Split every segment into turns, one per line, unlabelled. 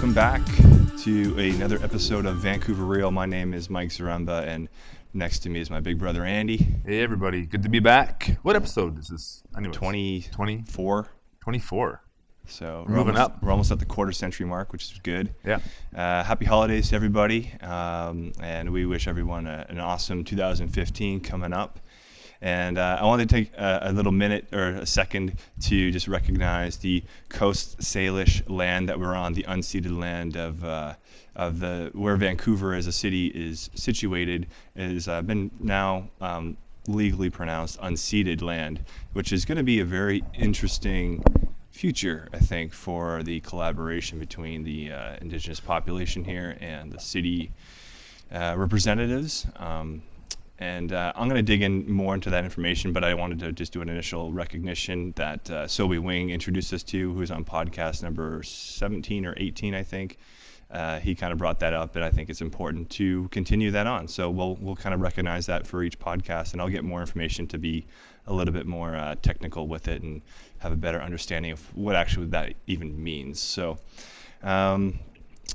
Welcome back to another episode of Vancouver Real. My name is Mike Zaremba, and next to me is my big brother Andy.
Hey everybody, good to be back. What episode is this? Anyways,
20,
20
four.
24.
So
we're moving
almost,
up.
We're almost at the quarter century mark, which is good.
Yeah.
Uh, happy holidays to everybody, um, and we wish everyone a, an awesome 2015 coming up. And uh, I wanted to take a, a little minute or a second to just recognize the Coast Salish land that we're on, the unceded land of uh, of the where Vancouver as a city is situated, has uh, been now um, legally pronounced unceded land, which is going to be a very interesting future, I think, for the collaboration between the uh, indigenous population here and the city uh, representatives. Um, and uh, I'm going to dig in more into that information, but I wanted to just do an initial recognition that uh, Sobe Wing introduced us to, who's on podcast number 17 or 18, I think. Uh, he kind of brought that up, and I think it's important to continue that on. So we'll we'll kind of recognize that for each podcast, and I'll get more information to be a little bit more uh, technical with it and have a better understanding of what actually that even means. So. Um,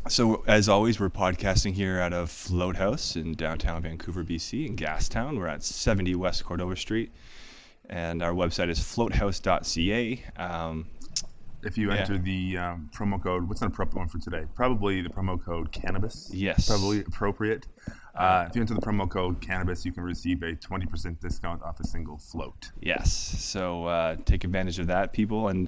so as always, we're podcasting here out of Float House in downtown Vancouver, BC, in Gastown. We're at 70 West Cordova Street, and our website is floathouse.ca. Um,
If you
Yeah.
enter the um, promo code, what's the promo one for today? Probably the promo code cannabis.
Yes.
Probably appropriate. Uh, if you enter the promo code cannabis, you can receive a 20% discount off a single float.
Yes. So uh, take advantage of that, people. And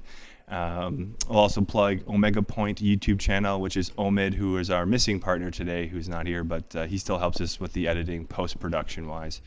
um, I'll also plug Omega Point YouTube channel, which is Omid, who is our missing partner today, who's not here, but uh, he still helps us with the editing post production wise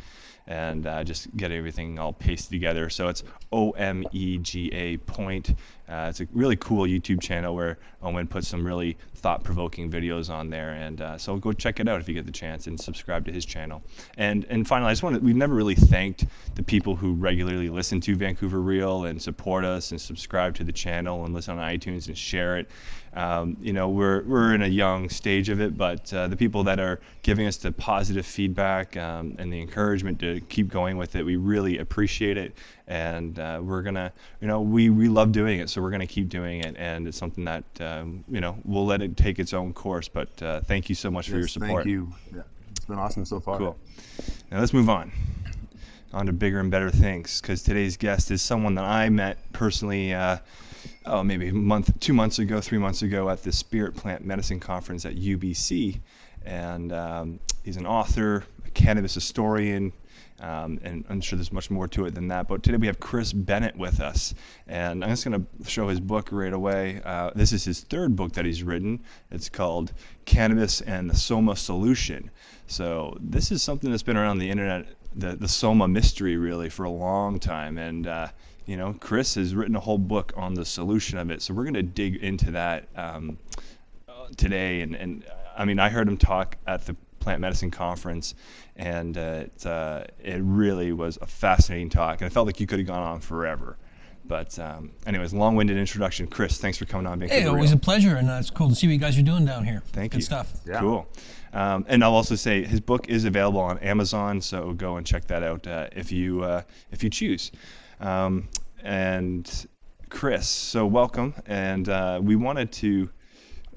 and uh, just get everything all pasted together. So it's O M E G A Point. Uh, it's a really cool YouTube channel where Owen puts some really thought provoking videos on there. And uh, so go check it out if you get the chance and subscribe to his channel. And and finally, I just want to, we've never really thanked the people who regularly listen to Vancouver Real and support us and subscribe to the channel and listen on iTunes and share it. Um, you know, we're, we're in a young stage of it, but uh, the people that are giving us the positive feedback um, and the encouragement to keep going with it, we really appreciate it. And uh, we're gonna, you know, we, we love doing it, so we're gonna keep doing it. And it's something that, um, you know, we'll let it take its own course. But uh, thank you so much for your support.
Thank you. Yeah. It's been awesome so far.
Cool. Now let's move on. On to bigger and better things, because today's guest is someone that I met personally, uh, oh, maybe a month, two months ago, three months ago at the Spirit Plant Medicine Conference at UBC. And um, he's an author, a cannabis historian, um, and I'm sure there's much more to it than that. But today we have Chris Bennett with us, and I'm just going to show his book right away. Uh, this is his third book that he's written. It's called Cannabis and the Soma Solution. So this is something that's been around the internet, the the Soma mystery, really, for a long time. And uh, you know, Chris has written a whole book on the solution of it. So we're going to dig into that um, today. And, and I mean, I heard him talk at the plant medicine conference, and uh, it, uh, it really was a fascinating talk. And it felt like you could have gone on forever. But um, anyways, long-winded introduction. Chris, thanks for coming on. Vancouver
Hey, always
Real.
a pleasure, and uh, it's cool to see what you guys are doing down here.
Thank
Good
you.
stuff.
Yeah.
Cool. Um, and I'll also say his book is available on Amazon, so go and check that out uh, if you uh, if you choose. Um, and Chris, so welcome, and uh, we wanted to.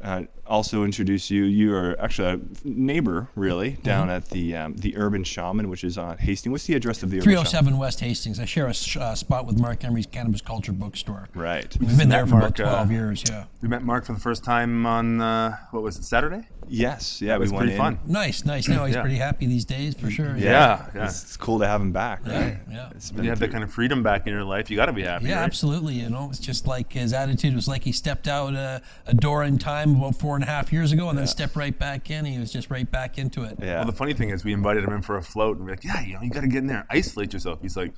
Uh, also introduce you. You are actually a neighbor, really, down at the um, the Urban Shaman, which is on Hastings. What's the address of the Urban Shaman?
307 West Hastings. I share a s- uh, spot with Marc Emery's Cannabis Culture Bookstore.
Right.
We've been there for
Marc,
about 12
uh,
years, yeah.
We met Marc for the first time on, uh, what was it, Saturday?
Yes. Yeah.
It was
we went
pretty
in.
fun.
Nice, nice. No, he's
Yeah.
pretty happy these days, for sure.
Yeah, yeah.
It's, it's cool to have him back.
Yeah,
Right.
yeah.
It's
When you have that kind of freedom back in your life, you got to be happy.
Yeah,
right?
absolutely. You know, it's just like his attitude was like he stepped out uh, a door in time about four and a half years ago and then stepped right back in. He was just right back into it.
Yeah.
Well, the funny thing is, we invited him in for a float, and we're like, "Yeah, you know, you got to get in there, isolate yourself." He's like,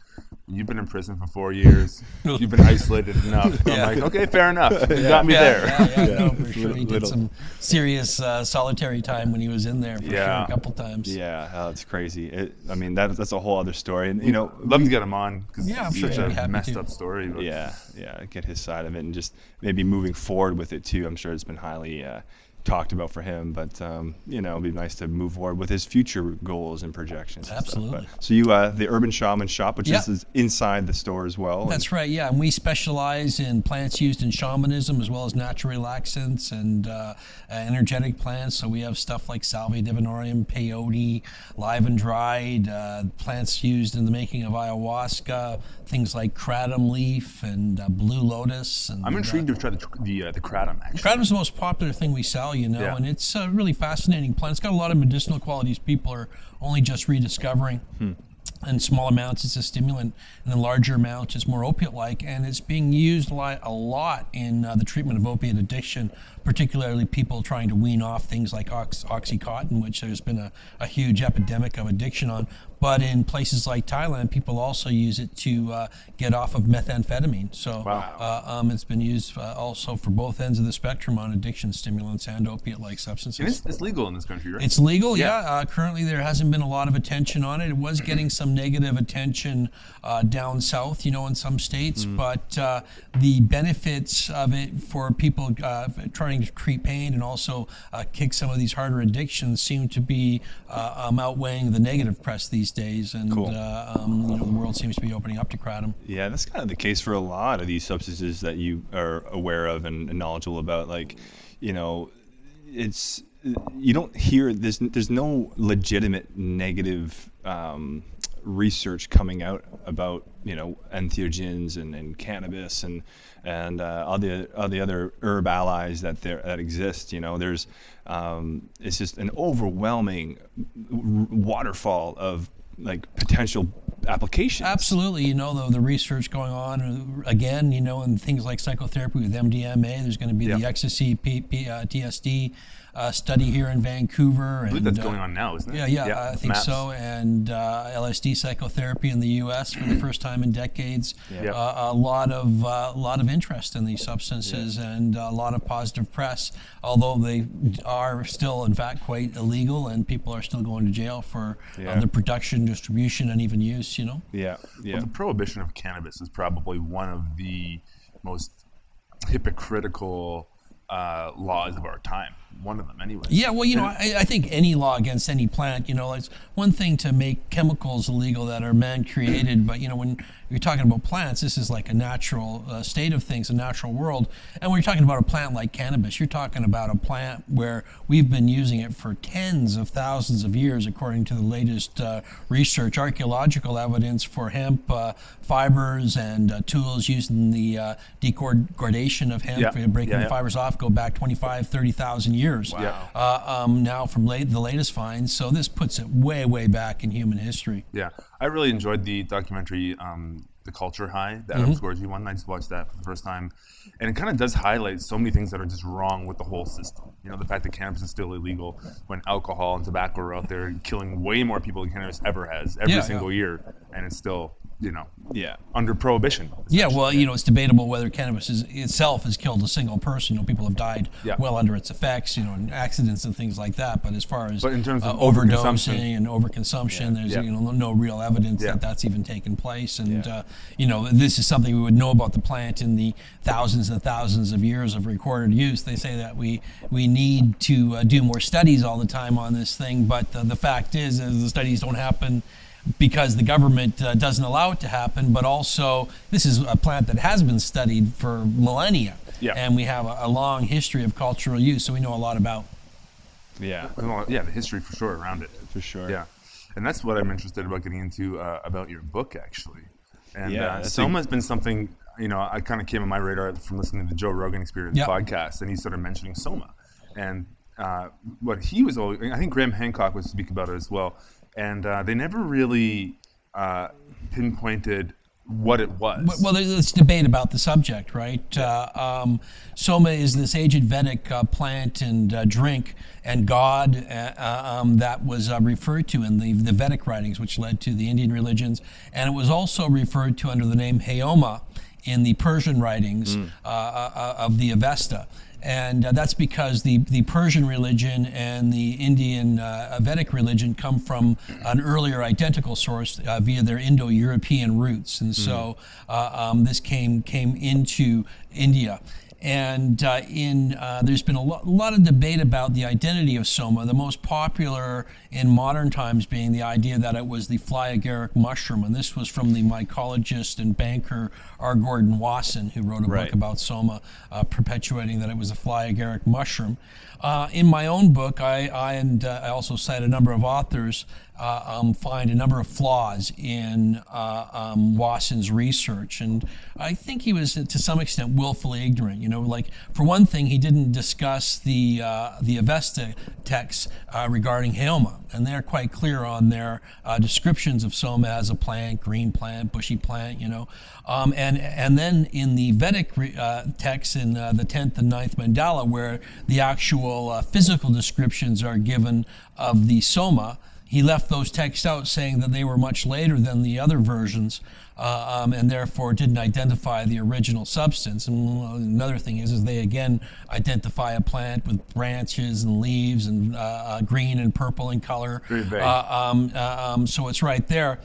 "You've been in prison for four years. You've been isolated enough."
Yeah.
I'm like, "Okay, fair enough. You got me
yeah,
there."
Yeah, yeah, no, for sure. He did some serious uh, solitary time when he was in there for sure a couple times.
Yeah, oh, it's crazy. It, I mean, that, that's a whole other story. And you know,
Love to get him on because
Yeah, I'm
it's
sure
such
he'd
a messed
to.
up story. But
yeah, yeah, get his side of it, and just maybe moving forward with it too. I'm sure it's been highly uh, talked about for him. But um, you know, it'd be nice to move forward with his future goals and projections. and.
Absolutely.
But- so you, uh, the Urban Shaman Shop, which
Yeah.
is, is inside the store as well. and-
That's right, yeah. And we specialize in plants used in shamanism as well as natural relaxants and uh, uh, energetic plants. So we have stuff like Salvia divinorum, peyote, live and dried, uh, plants used in the making of ayahuasca, things like kratom leaf and uh, blue lotus. And,
I'm
uh,
intrigued to try the tr- the, uh, the kratom actually.
Kratom's the most popular thing we sell, you know,
Yeah.
and it's a really fascinating plant. It's got a lot of medicinal qualities people are only just rediscovering. In small amounts, it's a stimulant, and in larger amounts, it's more opiate-like, and it's being used a lot, a lot in uh, the treatment of opiate addiction, particularly people trying to wean off things like ox- OxyContin, which there's been a, a huge epidemic of addiction on. But in places like Thailand, people also use it to uh, get off of methamphetamine. So uh, um, it's been used uh, also for both ends of the spectrum on addiction stimulants and opiate-like substances.
It's, it's legal in this country, right?
It's legal, yeah.
Yeah.
Uh, currently, there hasn't been a lot of attention on it. It was getting some negative attention uh, down south, you know, in some states, but uh, the benefits of it for people uh, trying to treat pain and also uh, kick some of these harder addictions seem to be uh, um, outweighing the negative press these days. And
Cool.
uh, um, you know, the world seems to be opening up to kratom.
Yeah, that's kind of the case for a lot of these substances that you are aware of and, and knowledgeable about. Like, you know, it's you don't hear there's there's no legitimate negative um, research coming out about you know entheogens and, and cannabis and and uh, all the all the other herb allies that there that exist. You know, there's um, it's just an overwhelming waterfall of like potential applications.
Absolutely, you know the, the research going on uh, again, you know, and things like psychotherapy with MDMA. There's going to be the ecstasy P, P, uh, TSD uh, study here in Vancouver.
I believe that's
uh,
going on now, isn't it?
Yeah, yeah, I think
MAPS.
so. And uh, LSD psychotherapy in the U.S. for the first time in decades.
Yeah.
Uh, a lot of uh, a lot of interest in these substances and a lot of positive press. Although they are still, in fact, quite illegal, and people are still going to jail for
Yeah.
uh, the production, distribution, and even use. You know.
Yeah, yeah.
Well, the prohibition of cannabis is probably one of the most hypocritical uh, laws of our time. One of them, anyway.
Yeah, well, you know, I, I think any law against any plant, you know, it's one thing to make chemicals illegal that are man created, but, you know, when you're talking about plants, this is like a natural uh, state of things, a natural world. And when you're talking about a plant like cannabis, you're talking about a plant where we've been using it for tens of thousands of years, according to the latest uh, research, archaeological evidence for hemp uh, fibers and uh, tools used in the uh, degradation of hemp,
Yeah,
breaking
yeah,
the fibers off, go back 25, 30,000 years
Wow.
uh, um, now from late, the latest finds. So this puts it way, way back in human history.
Yeah, I really enjoyed the documentary, um, The Culture High, the
Mm-hmm.
Adam Scorsone one. I just watched that for the first time, and it kind of does highlight so many things that are just wrong with the whole system. You know, the fact that cannabis is still illegal when alcohol and tobacco are out there killing way more people than cannabis ever has every
Yeah,
single
yeah.
year, and it's still, you know,
yeah.
under prohibition.
Yeah, well, you know, it's debatable whether cannabis is, itself has killed a single person. You know, people have died
Yeah.
well under its effects, you know, in accidents and things like that. But as far as
But in terms of
uh, overdosing and overconsumption, there's
Yeah.
you know no real evidence
Yeah.
that that's even taken place. And
Yeah.
uh, you know, this is something we would know about the plant in the thousands and thousands of years of recorded use. They say that we we need to uh, do more studies all the time on this thing, but uh, the fact is, is the studies don't happen because the government uh, doesn't allow it to happen, but also this is a plant that has been studied for millennia.
Yeah.
And we have a, a long history of cultural use, so we know a lot about.
Yeah,
Well, yeah, the history for sure around it.
for sure.
Yeah, and that's what I'm interested about getting into uh, about your book actually. And
Yeah,
uh,
that's
Soma has been something you know I kind of came on my radar from listening to the Joe Rogan Experience
Yep.
podcast, and he started mentioning Soma, and uh, what he was always I think Graham Hancock was speaking about it as well, and uh, they never really uh, pinpointed what it was.
Well, there's this debate about the subject, right? Uh, um, Soma is this ancient Vedic uh, plant and uh, drink and god uh, uh, um, that was uh, referred to in the, the Vedic writings, which led to the Indian religions. And it was also referred to under the name Haoma in the Persian writings uh, uh, of the Avesta. And uh, that's because the, the Persian religion and the Indian uh, Vedic religion come from an earlier identical source uh, via their Indo-European roots, and so uh, um, this came came into India. And uh, in uh, there's been a, lo- lot of debate about the identity of soma. The most popular in modern times being the idea that it was the fly agaric mushroom, and this was from the mycologist and banker R. Gordon Wasson, who wrote a
Right.
book about soma, uh, perpetuating that it was a fly agaric mushroom. Uh, in my own book, I, I and uh, I also cite a number of authors uh, um, find a number of flaws in uh, um, Wasson's research, and I think he was to some extent willfully ignorant. You know, like for one thing, he didn't discuss the uh, the Avesta texts uh, regarding Haoma, and they're quite clear on their descriptions of Soma as a plant, green plant, bushy plant. You know, um, and and then in the Vedic texts in the tenth and 9th mandala, where the actual uh, physical descriptions are given of the Soma he left those texts out saying that they were much later than the other versions uh, um, and therefore didn't identify the original substance. And another thing is, is they again identify a plant with branches and leaves and uh, uh, green and purple in color. Uh, um, um, so it's right there.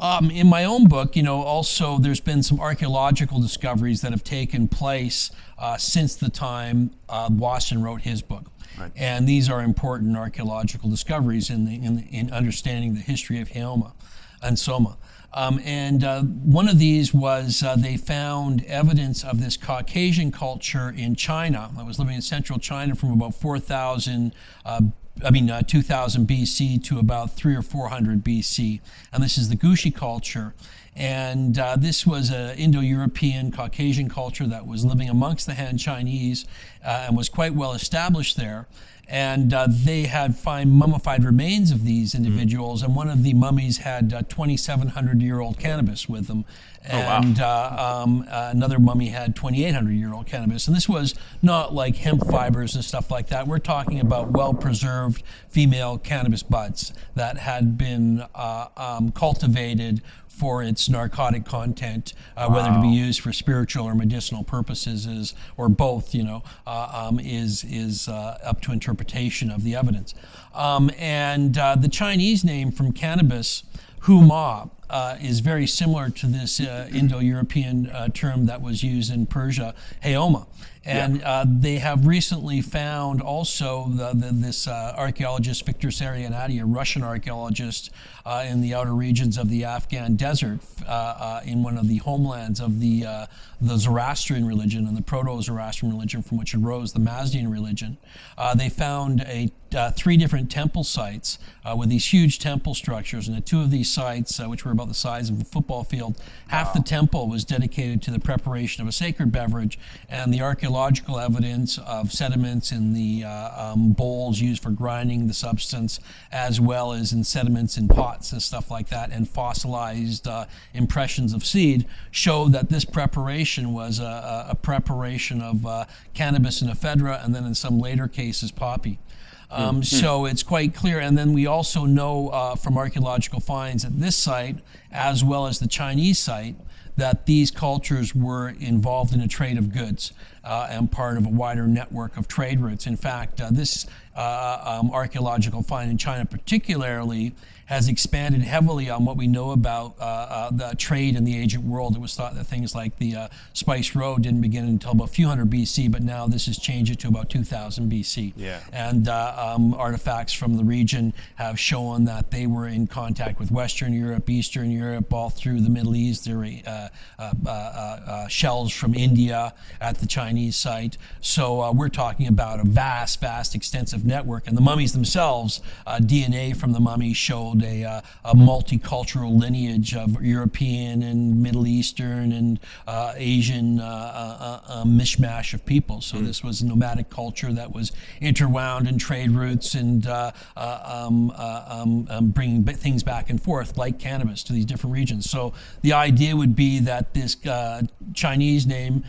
Um, in my own book, you know, also there's been some archaeological discoveries that have taken place uh, since the time uh, Wasson wrote his book.
Right.
And these are important archaeological discoveries in, the, in, the, in understanding the history of Haoma and Soma. Um, and uh, one of these was uh, they found evidence of this Caucasian culture in China I was living in central China from about 4,000, uh, I mean, uh, 2000 BC to about three or 400 BC. And this is the Gushi culture. And uh, this was an Indo European Caucasian culture that was living amongst the Han Chinese uh, and was quite well established there. And uh, they had find mummified remains of these individuals, and one of the mummies had uh, 2,700 year old cannabis with them.
wow.
And uh, um, uh, another mummy had 2,800 year old cannabis. And this was not like hemp fibers and stuff like that. We're talking about well preserved female cannabis buds that had been uh, um, cultivated for its narcotic content, uh, whether to be used for spiritual or medicinal purposes, is or both, you know, uh, um, is is uh, up to interpretation of the evidence. Um, and uh, the Chinese name from cannabis, huma, uh, is very similar to this uh, Indo-European uh, term that was used in Persia, haoma. And uh, they have recently found also the, the, this uh, archaeologist Victor Sarianidi, a Russian archaeologist uh, in the outer regions of the Afghan desert, uh, uh, in one of the homelands of the uh, the Zoroastrian religion and the Proto-Zoroastrian religion from which arose the Mazdian religion. Uh, they found a uh, three different temple sites uh, with these huge temple structures, and at two of these sites, uh, which were about the size of a football field, half the temple was dedicated to the preparation of a sacred beverage, and the archaeological evidence of sediments in the uh, um, bowls used for grinding the substance, as well as in sediments in pots and stuff like that, and fossilized uh, impressions of seed, show that this preparation was a, a, a preparation of uh, cannabis and ephedra, and then in some later cases, poppy. Um, So it's quite clear. And then we also know uh, from archaeological finds at this site, as well as the Chinese site, that these cultures were involved in a trade of goods uh, and part of a wider network of trade routes. In fact, uh, this uh, um, archaeological find in China, particularly, has expanded heavily on what we know about uh, uh, the trade in the ancient world. It was thought that things like the uh, Spice Road didn't begin until about a few hundred BC, but now this has changed it to about 2000 BC.
Yeah.
And uh, um, artifacts from the region have shown that they were in contact with Western Europe, Eastern Europe, all through the Middle East. There were uh, uh, uh, uh, shells from India at the Chinese site. So uh, we're talking about a vast, vast, extensive network. And the mummies themselves, uh, DNA from the mummies showed a, uh, a multicultural lineage of European and Middle Eastern and uh, Asian uh, uh, uh, mishmash of people. So this was a nomadic culture that was interwound in trade routes and um, uh, um, um, bringing things back and forth, like cannabis, to these different regions. So the idea would be that this uh, Chinese name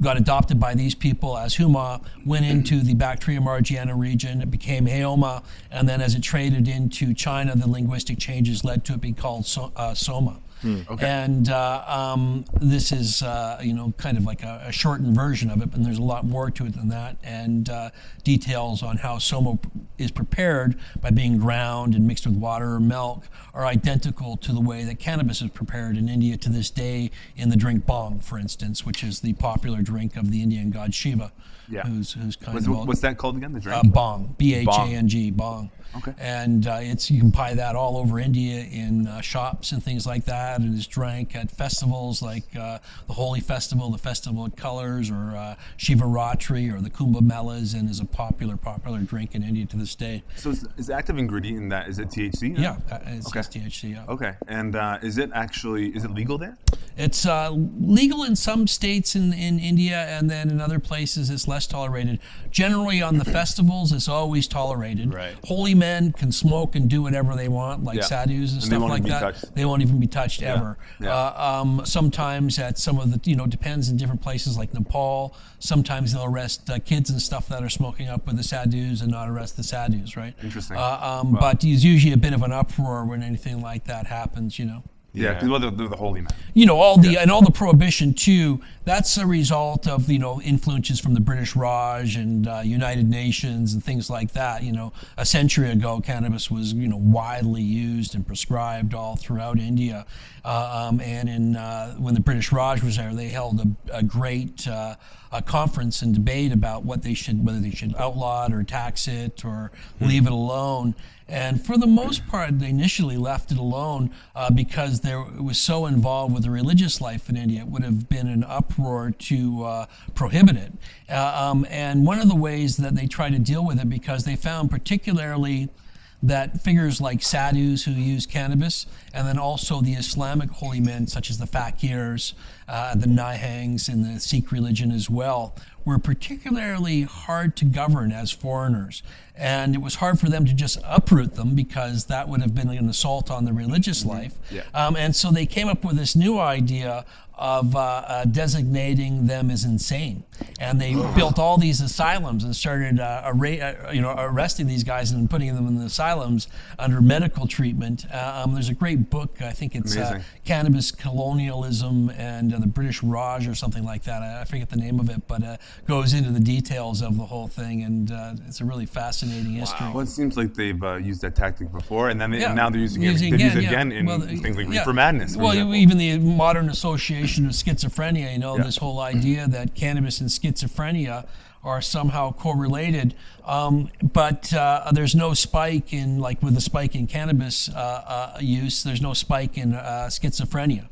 got adopted by these people as Huma, went into the Bactria margiana region, it became Haoma, and then as it traded into China, the linguistic changes led to it being called so, uh, Soma.
okay.
And uh, um, this is, uh, you know, kind of like a, a shortened version of it, but there's a lot more to it than that. And uh, details on how soma p- is prepared by being ground and mixed with water or milk are identical to the way that cannabis is prepared in India to this day in the drink bhang, for instance, which is the popular drink of the Indian god Shiva,
Yeah.
who's, who's kind
What's,
of all-
what's that called again? The drink?
uh, bhang, B H A N G, bhang.
Okay.
And uh, it's you can buy that all over India in uh, shops and things like that, and it's drank at festivals like uh, the Holi Festival, the Festival of Colors, or uh, Shivaratri, or the Kumbh Melas, and is a popular popular drink in India to this day.
so is, is the active ingredient in that, is it THC?
Yeah, uh, it's,
Okay.
it's THC. Yeah.
Okay. And uh, is it actually, is it legal there?
It's uh, legal in some states in, in India, and then in other places it's less tolerated. Generally, on the festivals, it's always tolerated.
Right.
Holy men can smoke and do whatever they want, like
Yeah.
sadhus and,
And
stuff like that.
touched.
They won't even be touched ever.
Yeah.
Uh, um, sometimes at some of the, you know, depends in different places like Nepal. Sometimes they'll arrest uh, kids and stuff that are smoking up with the sadhus and not arrest the sadhus, right?
Interesting.
Uh, um, But there's usually a bit of an uproar when anything like that happens, you know
Yeah,
Yeah.
well, they're, they're the holy man.
you know all the and all the prohibition too that's a result of you know influences from the british raj and uh, united nations and things like that you know a century ago cannabis was you know widely used and prescribed all throughout india uh, um, and in uh, when the british raj was there they held a, a great uh, a conference and debate about what they should whether they should outlaw it or tax it or leave it alone and for the most part, they initially left it alone uh, because there, it was so involved with the religious life in India. It would have been an uproar to uh, prohibit it. Uh, um, and one of the ways that they tried to deal with it, because they found particularly that figures like sadhus who use cannabis, and then also the Islamic holy men such as the fakirs, uh, the nihangs, and the Sikh religion as well, were particularly hard to govern as foreigners. And it was hard for them to just uproot them because that would have been an assault on the religious life.
Yeah.
Um, and so they came up with this new idea of uh, uh, designating them as insane. And they built all these asylums and started uh, arra- uh, you know, arresting these guys and putting them in the asylums under medical treatment. Uh, um, there's a great book, I think it's uh, Cannabis Colonialism and uh, the British Raj or something like that. I, I forget the name of it, but uh, goes into the details of the whole thing. And uh, it's a really fascinating history.
Well, it seems like they've uh, used that tactic before, and then they,
Yeah.
now they're using,
Using
it. They've used it
yeah.
again in
Well,
things like
yeah.
reefer madness.
Well,
example.
even the modern association of schizophrenia, you know,
Yeah.
this whole idea that cannabis and schizophrenia are somehow correlated. Um, but uh, there's no spike in, like with the spike in cannabis uh, uh, use, there's no spike in uh, schizophrenia.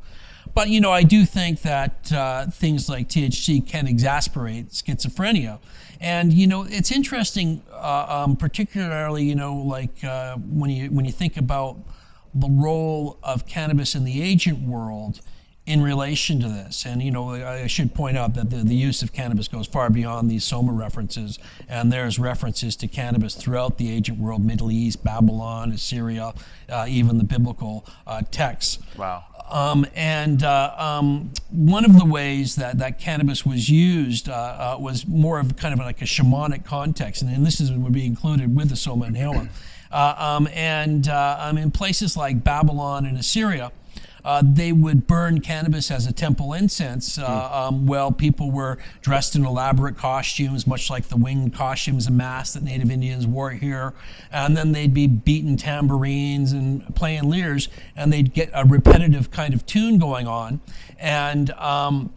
But you know, I do think that uh, things like THC can exasperate schizophrenia, and you know, it's interesting, uh, um, particularly you know, like uh, when you when you think about the role of cannabis in the agent world in relation to this. And you know, I should point out that the, the use of cannabis goes far beyond these Soma references, and there's references to cannabis throughout the agent world, Middle East, Babylon, Assyria, uh, even the biblical uh, texts.
wow.
Um, and uh, um, one of the ways that, that cannabis was used uh, uh, was more of kind of like a shamanic context, and, and this is, would be included with the Soma inhaler. Uh, um, and uh, um, in places like Babylon and Assyria, uh, they would burn cannabis as a temple incense uh, um, while people were dressed in elaborate costumes, much like the winged costumes and masks that Native Indians wore here. And then they'd be beating tambourines and playing lyres, and they'd get a repetitive kind of tune going on. And um,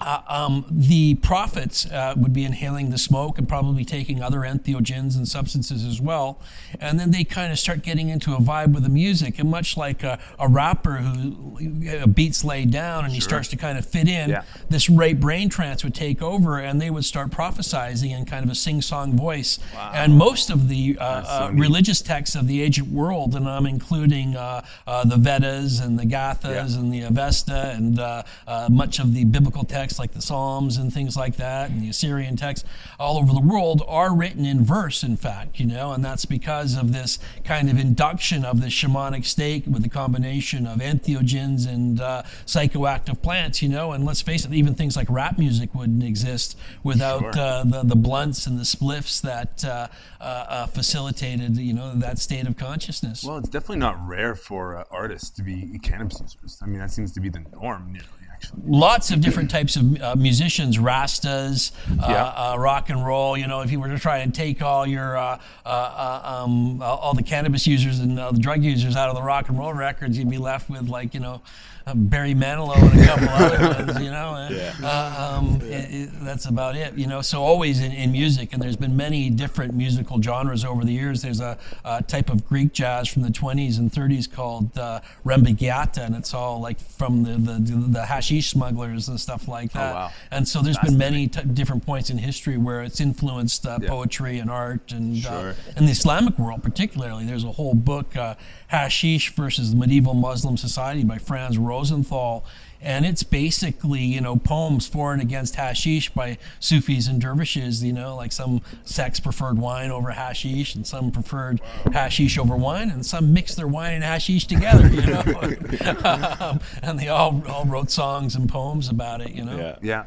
uh, um, the prophets uh, would be inhaling the smoke and probably taking other entheogens and substances as well. And then they kind of start getting into a vibe with the music. And much like a, a rapper who a beat's laid down and he starts to kind of fit in,
Yeah.
this right brain trance would take over and they would start prophesizing in kind of a sing song voice. And most of the uh,
so
uh,
neat.
religious texts of the ancient world, and I'm including uh, uh, the Vedas and the Gathas
Yeah.
and the Avesta and uh, uh, much of the biblical text texts like the Psalms and things like that, and the Assyrian texts all over the world are written in verse, in fact, you know, and that's because of this kind of induction of the shamanic state with the combination of entheogens and uh, psychoactive plants, you know, and let's face it, even things like rap music wouldn't exist without
Sure.
uh, the, the blunts and the spliffs that uh, uh, uh, facilitated, you know, that state of consciousness.
Well, it's definitely not rare for uh, artists to be cannabis users. I mean, that seems to be the norm, nearly, actually.
Lots of different types of uh, musicians, rastas, uh,
Yeah.
uh, rock and roll. You know, if you were to try and take all your uh, uh, um, all all the cannabis users and uh, the drug users out of the rock and roll records, you'd be left with like you know. Uh, Barry Manilow and a couple other ones, you know.
Yeah.
uh, um, it- it- that's about it, you know. So always in, in music, and there's been many different musical genres over the years. There's a, a type of Greek jazz from the 20s and 30s called uh, rembetika, and it's all like from the, the the hashish smugglers and stuff like that.
Oh, wow.
And so there's been many t- different points in history where it's influenced uh,
Yeah.
poetry and art, and
Sure.
uh, in the Islamic world particularly, there's a whole book, uh, Hashish versus Medieval Muslim Society by Franz Rosenthal. And it's basically, you know, poems for and against hashish by Sufis and dervishes. You know, like some sects preferred wine over hashish, and some preferred hashish over wine, and some mixed their wine and hashish together. You know, and they all all wrote songs and poems about it. You know.
Yeah.
Yeah.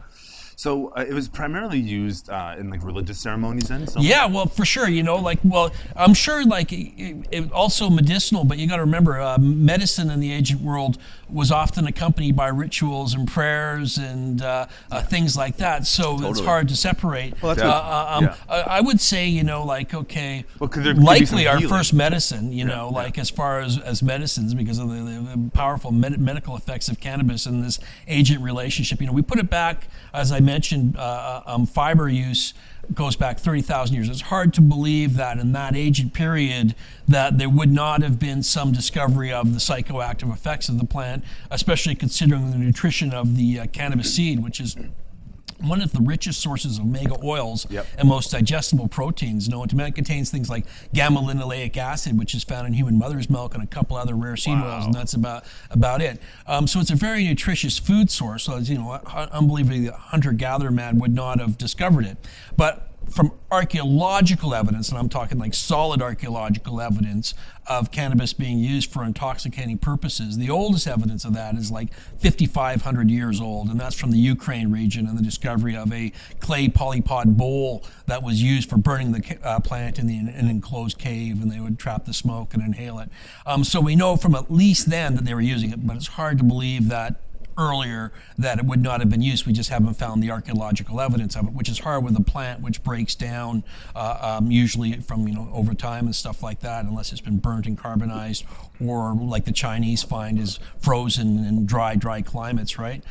So uh, it was primarily used uh, in like religious ceremonies then? So
Yeah, well, for sure, you know, like, well, I'm sure, like, it, it also medicinal, but you got to remember, uh, medicine in the ancient world was often accompanied by rituals and prayers and uh, uh, things like that. So it's hard to separate.
Well, that's
uh, uh, um,
yeah.
I, I would say, you know, like, okay,
Well, could there- could be some
likely our
healing.
first medicine, you know,
yeah.
like as far as, as medicines, because of the, the, the powerful med- medical effects of cannabis and this agent relationship. You know, we put it back, as I mentioned, uh, um, fiber use goes back 30,000 years. It's hard to believe that in that ancient period that there would not have been some discovery of the psychoactive effects of the plant, especially considering the nutrition of the uh, cannabis seed, which is one of the richest sources of omega oils
Yep.
and most digestible proteins known to man. It contains things like gamma linolenic acid, which is found in human mother's milk, and a couple other rare seed oils, and that's about about it. Um, so it's a very nutritious food source. So it's, you know, unbelievably, the hunter-gatherer man would not have discovered it, but from archaeological evidence, and I'm talking like solid archaeological evidence of cannabis being used for intoxicating purposes. The oldest evidence of that is like 5,500 years old, and that's from the Ukraine region and the discovery of a clay polypod bowl that was used for burning the uh, plant in the in an enclosed cave, and they would trap the smoke and inhale it. Um, so we know from at least then that they were using it, but it's hard to believe that earlier that it would not have been used. We just haven't found the archaeological evidence of it, which is hard with a plant which breaks down uh, um, usually from you know over time and stuff like that, unless it's been burnt and carbonized, or like the Chinese find is frozen in dry, dry climates, right?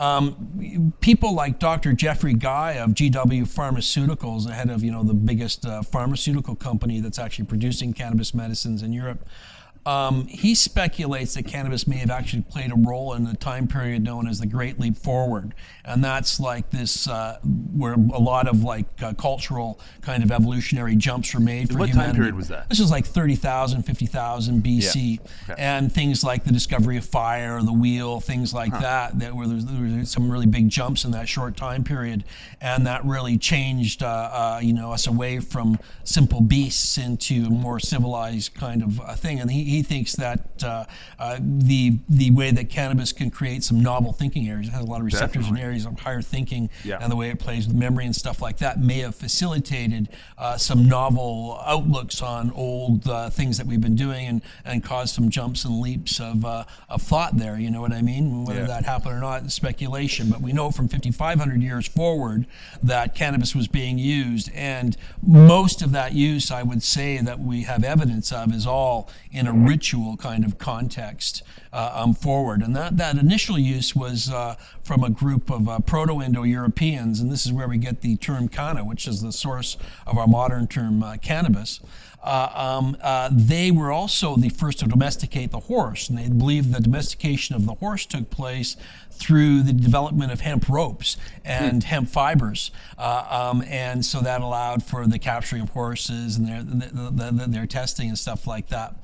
Um, people like Dr. Geoffrey Guy of GW Pharmaceuticals, the head of you know the biggest uh, pharmaceutical company that's actually producing cannabis medicines in Europe. Um, he speculates that cannabis may have actually played a role in the time period known as the Great Leap Forward, and that's like this uh, where a lot of like uh, cultural kind of evolutionary jumps were made for
What time period was that?
This is like 30,000, 50,000 BC,
Okay.
and things like the discovery of fire, the wheel, things like that. That where there was some really big jumps in that short time period, and that really changed, uh, uh, you know, us away from simple beasts into a more civilized kind of uh, thing. And he, he thinks that uh, uh, the the way that cannabis can create some novel thinking areas, it has a lot of receptors in areas of higher thinking,
Yeah.
and the way it plays with memory and stuff like that may have facilitated uh, some novel outlooks on old uh, things that we've been doing and, and caused some jumps and leaps of, uh, of thought there. You know what I mean? Whether
Yeah.
that happened or not speculation, but we know from 5,500 years forward that cannabis was being used, and most of that use, I would say, that we have evidence of is all in a ritual kind of context uh, um, forward. And that, that initial use was uh, from a group of uh, Proto Indo Europeans, and this is where we get the term canna, which is the source of our modern term uh, cannabis. Uh, um, uh, they were also the first to domesticate the horse, and they believed the domestication of the horse took place through the development of hemp ropes and hemp fibers, uh, um, and so that allowed for the capturing of horses and their, the, the, the, their testing and stuff like that.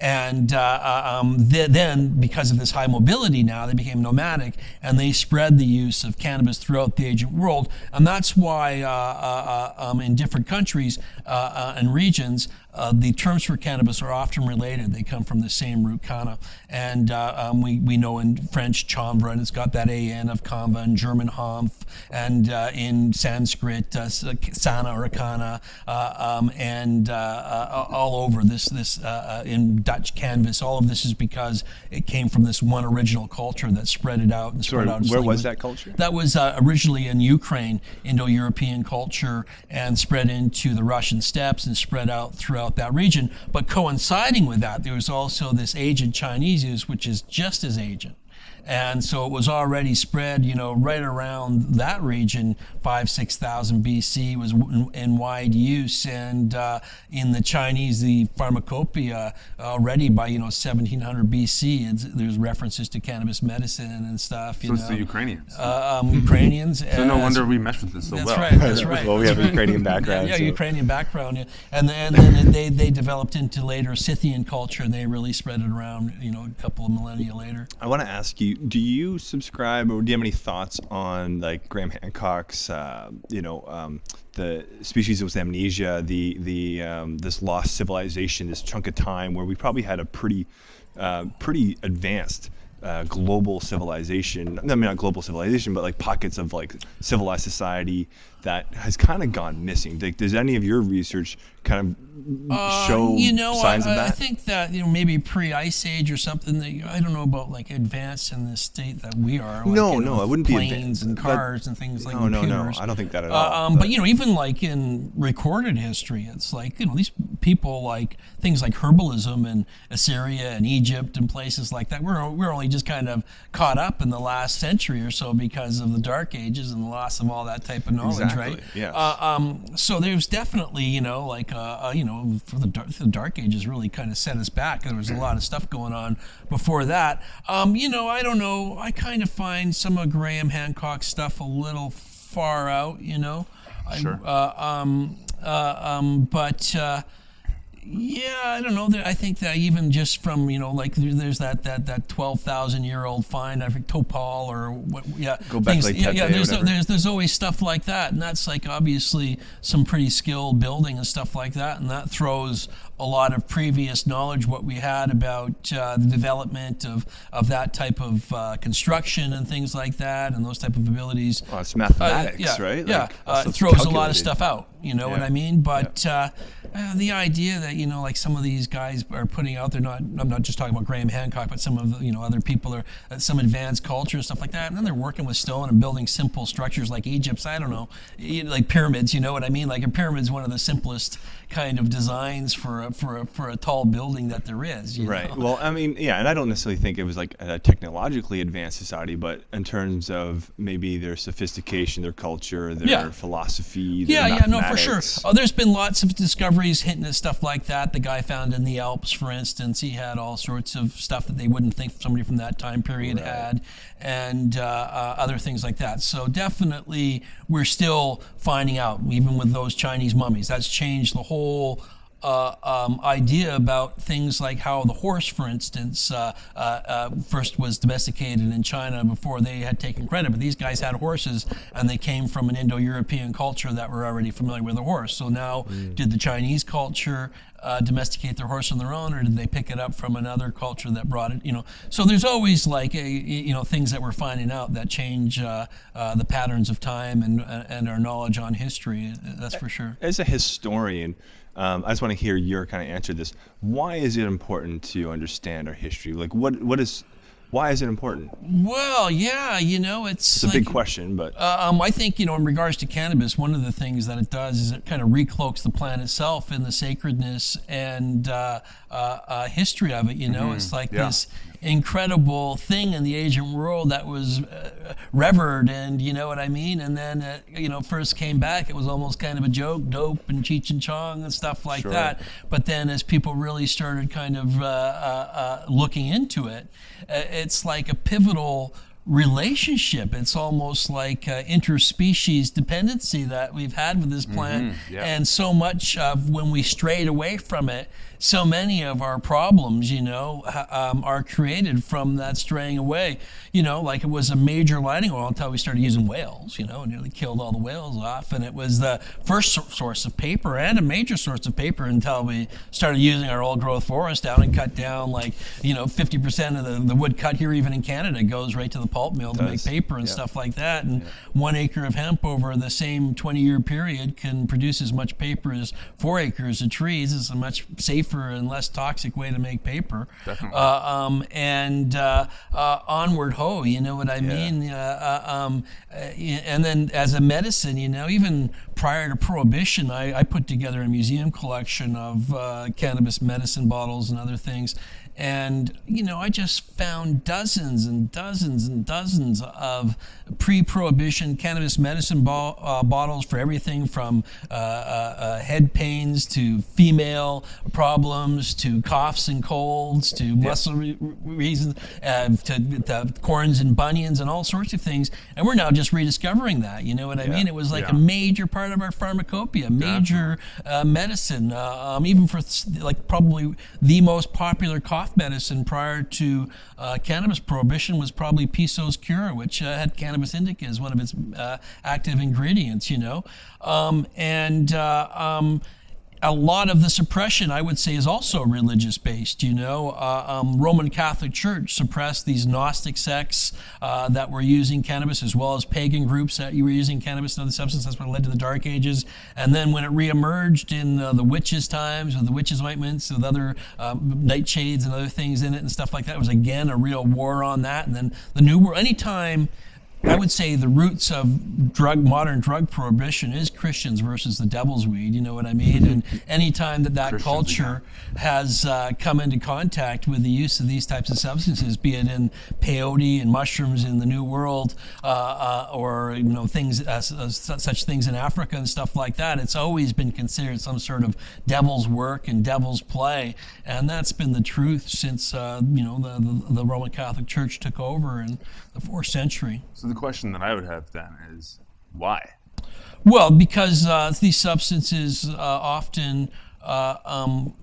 And uh, uh, um, th- then, because of this high mobility now, they became nomadic and they spread the use of cannabis throughout the ancient world. And that's why, uh, uh, uh um, in different countries uh, and regions, uh, the terms for cannabis are often related. They come from the same root kana. And uh, um, we, we know in French, chanvre, and it's got that AN of kanva, and German hanf, and uh, in Sanskrit, uh, sana or kana, uh, um, and uh, all over this, this in Dutch canvas. All of this is because it came from this one original culture that spread it out and spread
Sorry,
out.
Where was that culture?
That was originally in Ukraine, Indo-European culture, and spread into the Russian steppes and spread out throughout throughout that region. But coinciding with that, there was also this agent Chinese use, which is just as agent. And so it was already spread, you know, right around that region, five, 6,000 BC was in, in, wide use. And uh, in the Chinese, the pharmacopoeia already by, you know, 1700 BC, there's references to cannabis medicine and stuff. You
so
know.
it's the Ukrainians.
Uh, um, Ukrainians.
so no wonder we mesh with this so
that's
well.
Right, that's right.
well, we have a Ukrainian background.
Yeah,
so.
Ukrainian background. Yeah. And then, and then they, they developed into later Scythian culture and they really spread it around, you know, a couple of millennia later.
I want to ask you do you subscribe or do you have any thoughts on like Graham Hancock's, uh, you know, um, the species with amnesia, the the um, this lost civilization, this chunk of time where we probably had a pretty uh, pretty advanced uh, global civilization. I mean, not global civilization, but like pockets of like civilized society that has kind of gone missing. Like, does any of your research kind of uh, show
you know,
signs
I,
of that?
I think that you know maybe pre-ice age or something that you, I don't know about like advanced in the state that we are. Like,
no,
you know,
no, it wouldn't
planes
be planes
and cars and things like
no, no,
computers.
no. I don't think that at
uh,
all.
Um, but, but you know, even like in recorded history, it's like you know these people like things like herbalism in Assyria and Egypt and places like that. We're we're only just kind of caught up in the last century or so because of the Dark Ages and the loss of all that type of knowledge,
exactly.
Right?
Yeah.
Uh, um, so there's definitely, you know, like, uh, uh, you know, for the, dark, the Dark Ages really kind of set us back. There was a lot of stuff going on before that. Um, you know, I don't know. I kind of find some of Graham Hancock's stuff a little far out, you know.
Sure.
I, uh, um, uh, um, but uh, yeah, I don't know. I think that even just from you know, like there's that that that twelve thousand year old find, I think Topal or what? Yeah,
Go back
things,
like
yeah, yeah. There's there's there's always stuff like that, and that's like obviously some pretty skilled building and stuff like that, and that throws a lot of previous knowledge what we had about uh, the development of of that type of uh, construction and things like that, and those type of abilities.
Well, it's
Uh,
mathematics,
yeah,
right?
Yeah,
Like,
uh,
that
it
stuff's
throws a lot of stuff out. You know what I mean? But uh, uh, the idea that you know, like some of these guys are putting out there, not I'm not just talking about Graham Hancock, but some of the you know other people are uh, some advanced culture and stuff like that, and then they're working with stone and building simple structures like Egypt's. I don't know, like pyramids. You know what I mean? Like a pyramid is one of the simplest kind of designs for a, for a, for a tall building that there is.
Right.
know?
Well, I mean, yeah, and I don't necessarily think it was like a technologically advanced society, but in terms of maybe their sophistication, their culture, their
Yeah.
philosophy, their
Yeah, yeah, no, for sure. Oh, there's been lots of discoveries hinting at stuff like that. The guy found in the Alps, for instance, he had all sorts of stuff that they wouldn't think somebody from that time period
Right.
had, and uh, uh, other things like that. So definitely, we're still finding out, even with those Chinese mummies. That's changed the whole uh, um, idea about things like how the horse, for instance, uh, uh, uh, first was domesticated in China before they had taken credit. But these guys had horses, and they came from an Indo-European culture that were already familiar with the horse. So now, did the Chinese culture uh, domesticate their horse on their own, or did they pick it up from another culture that brought it? You know, so there's always like a, you know things that we're finding out that change uh, uh, the patterns of time and and our knowledge on history. That's for sure.
As a historian, um, I just want to hear your kind of answer to this. Why is it important to understand our history? Like, what what is why is it important?
Well, yeah, you know, it's,
It's a big question, but
Um, I think, you know, in regards to cannabis, one of the things that it does is it kind of recloaks the plant itself in the sacredness and uh, uh, uh, history of it. You know, it's like
yeah.
this incredible thing in the ancient world that was uh, revered, and you know what I mean. And then, uh, you know, first came back, it was almost kind of a joke, dope and Cheech and Chong and stuff like
Sure.
that. But then, as people really started kind of uh, uh, uh, looking into it, uh, it's like a pivotal relationship. It's almost like uh, interspecies dependency that we've had with this plant,
yeah.
and so much of when we strayed away from it. So many of our problems, you know, um, are created from that straying away. You know, like it was a major lighting oil until we started using whales. You know, and nearly killed all the whales off, and it was the first source of paper and a major source of paper until we started using our old growth forest down and cut down like you know 50% of the, the wood cut here even in Canada goes right to the pulp mill to make paper and
Yeah.
stuff like that. And one acre of hemp over the same 20 year period can produce as much paper as four acres of trees. It's a much safer and less toxic way to make paper.
Definitely.
Uh, um, and uh, uh, onward ho, you know what I mean? Uh, uh, um, uh, and then as a medicine, you know, even prior to prohibition, I, I put together a museum collection of uh, cannabis medicine bottles and other things. And, you know, I just found dozens and dozens and dozens of pre prohibition cannabis medicine bo- uh, bottles for everything from uh, uh, uh, head pains to female problems to coughs and colds to muscle re- reasons uh, to, to corns and bunions and all sorts of things. And we're now just rediscovering that. You know what I mean? It was like
Yeah.
a major part of our pharmacopoeia, major uh, medicine, uh, um, even for like probably the most popular cough medicine prior to uh, cannabis prohibition was probably Piso's Cure, which uh, had cannabis indica as one of its uh, active ingredients. You know, um, and uh, um, a lot of the suppression, I would say, is also religious based. You know, uh, um, Roman Catholic Church suppressed these Gnostic sects uh, that were using cannabis, as well as pagan groups that you were using cannabis and other substances. That's what led to the Dark Ages. And then when it reemerged in uh, the witches' times, with the witches' ointments, with other um, nightshades and other things in it and stuff like that, it was again a real war on that. And then the New World, anytime. I would say the roots of drug, modern drug prohibition is Christians versus the devil's weed. You know what I mean? And anytime that that
Christians
culture has uh, come into contact with the use of these types of substances, be it in peyote and mushrooms in the New World, uh, uh, or you know things uh, su- such things in Africa and stuff like that, it's always been considered some sort of devil's work and devil's play, and that's been the truth since uh, you know the, the the Roman Catholic Church took over in the fourth century.
So the question that I would have then is why?
Well, because uh, these substances uh, often uh, um,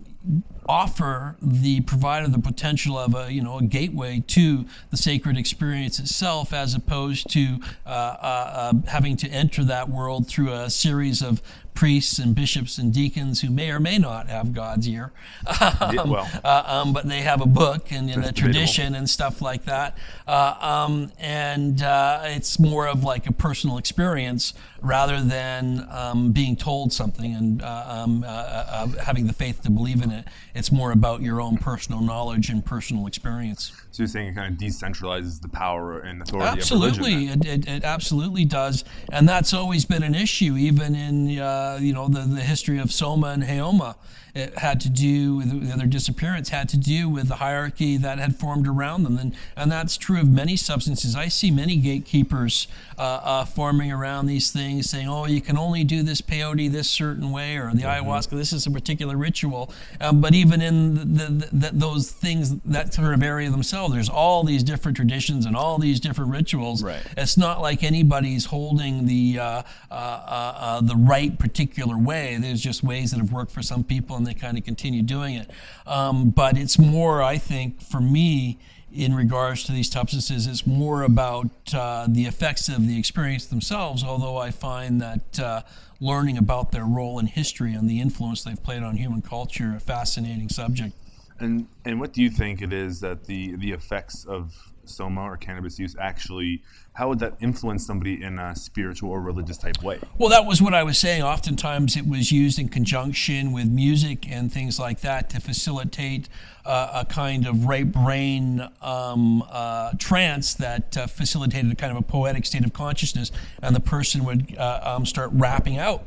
offer the provider the potential of a you know a gateway to the sacred experience itself, as opposed to uh, uh, uh, having to enter that world through a series of priests and bishops and deacons who may or may not have God's ear, um,
well.
uh, um, but they have a book and, a
That's debatable.
tradition and stuff like that. Uh, um, and uh, it's more of like a personal experience rather than um, being told something and uh, um, uh, uh, having the faith to believe in it. It's more about your own personal knowledge and personal experience.
So you're saying it kind of decentralizes the power and authority of religion.
Absolutely, it, it, it absolutely does, and that's always been an issue, even in uh, Uh, you know the, the history of Soma and Haoma. It had to do with their disappearance had to do with the hierarchy that had formed around them, and and that's true of many substances. I see many gatekeepers uh, uh, forming around these things, saying, "Oh, you can only do this peyote this certain way, or the ayahuasca. This is a particular ritual." Um, but even in the, the, the, those things, that sort of area themselves, there's all these different traditions and all these different rituals.
Right.
It's not like anybody's holding the uh, uh, uh, uh, the right particular way. There's just ways that have worked for some people, and they kind of continue doing it. Um, but it's more, I think, for me. In regards to these substances, it's more about uh, the effects of the experience themselves. Although I find that uh, learning about their role in history and the influence they've played on human culture a fascinating subject.
And and what do you think it is that the the effects of soma or cannabis use actually how would that influence somebody in a spiritual or religious type way?
Well, that was what I was saying. Oftentimes, it was used in conjunction with music and things like that to facilitate uh, a kind of right brain um, uh, trance that uh, facilitated a kind of a poetic state of consciousness, and the person would uh, um, start rapping out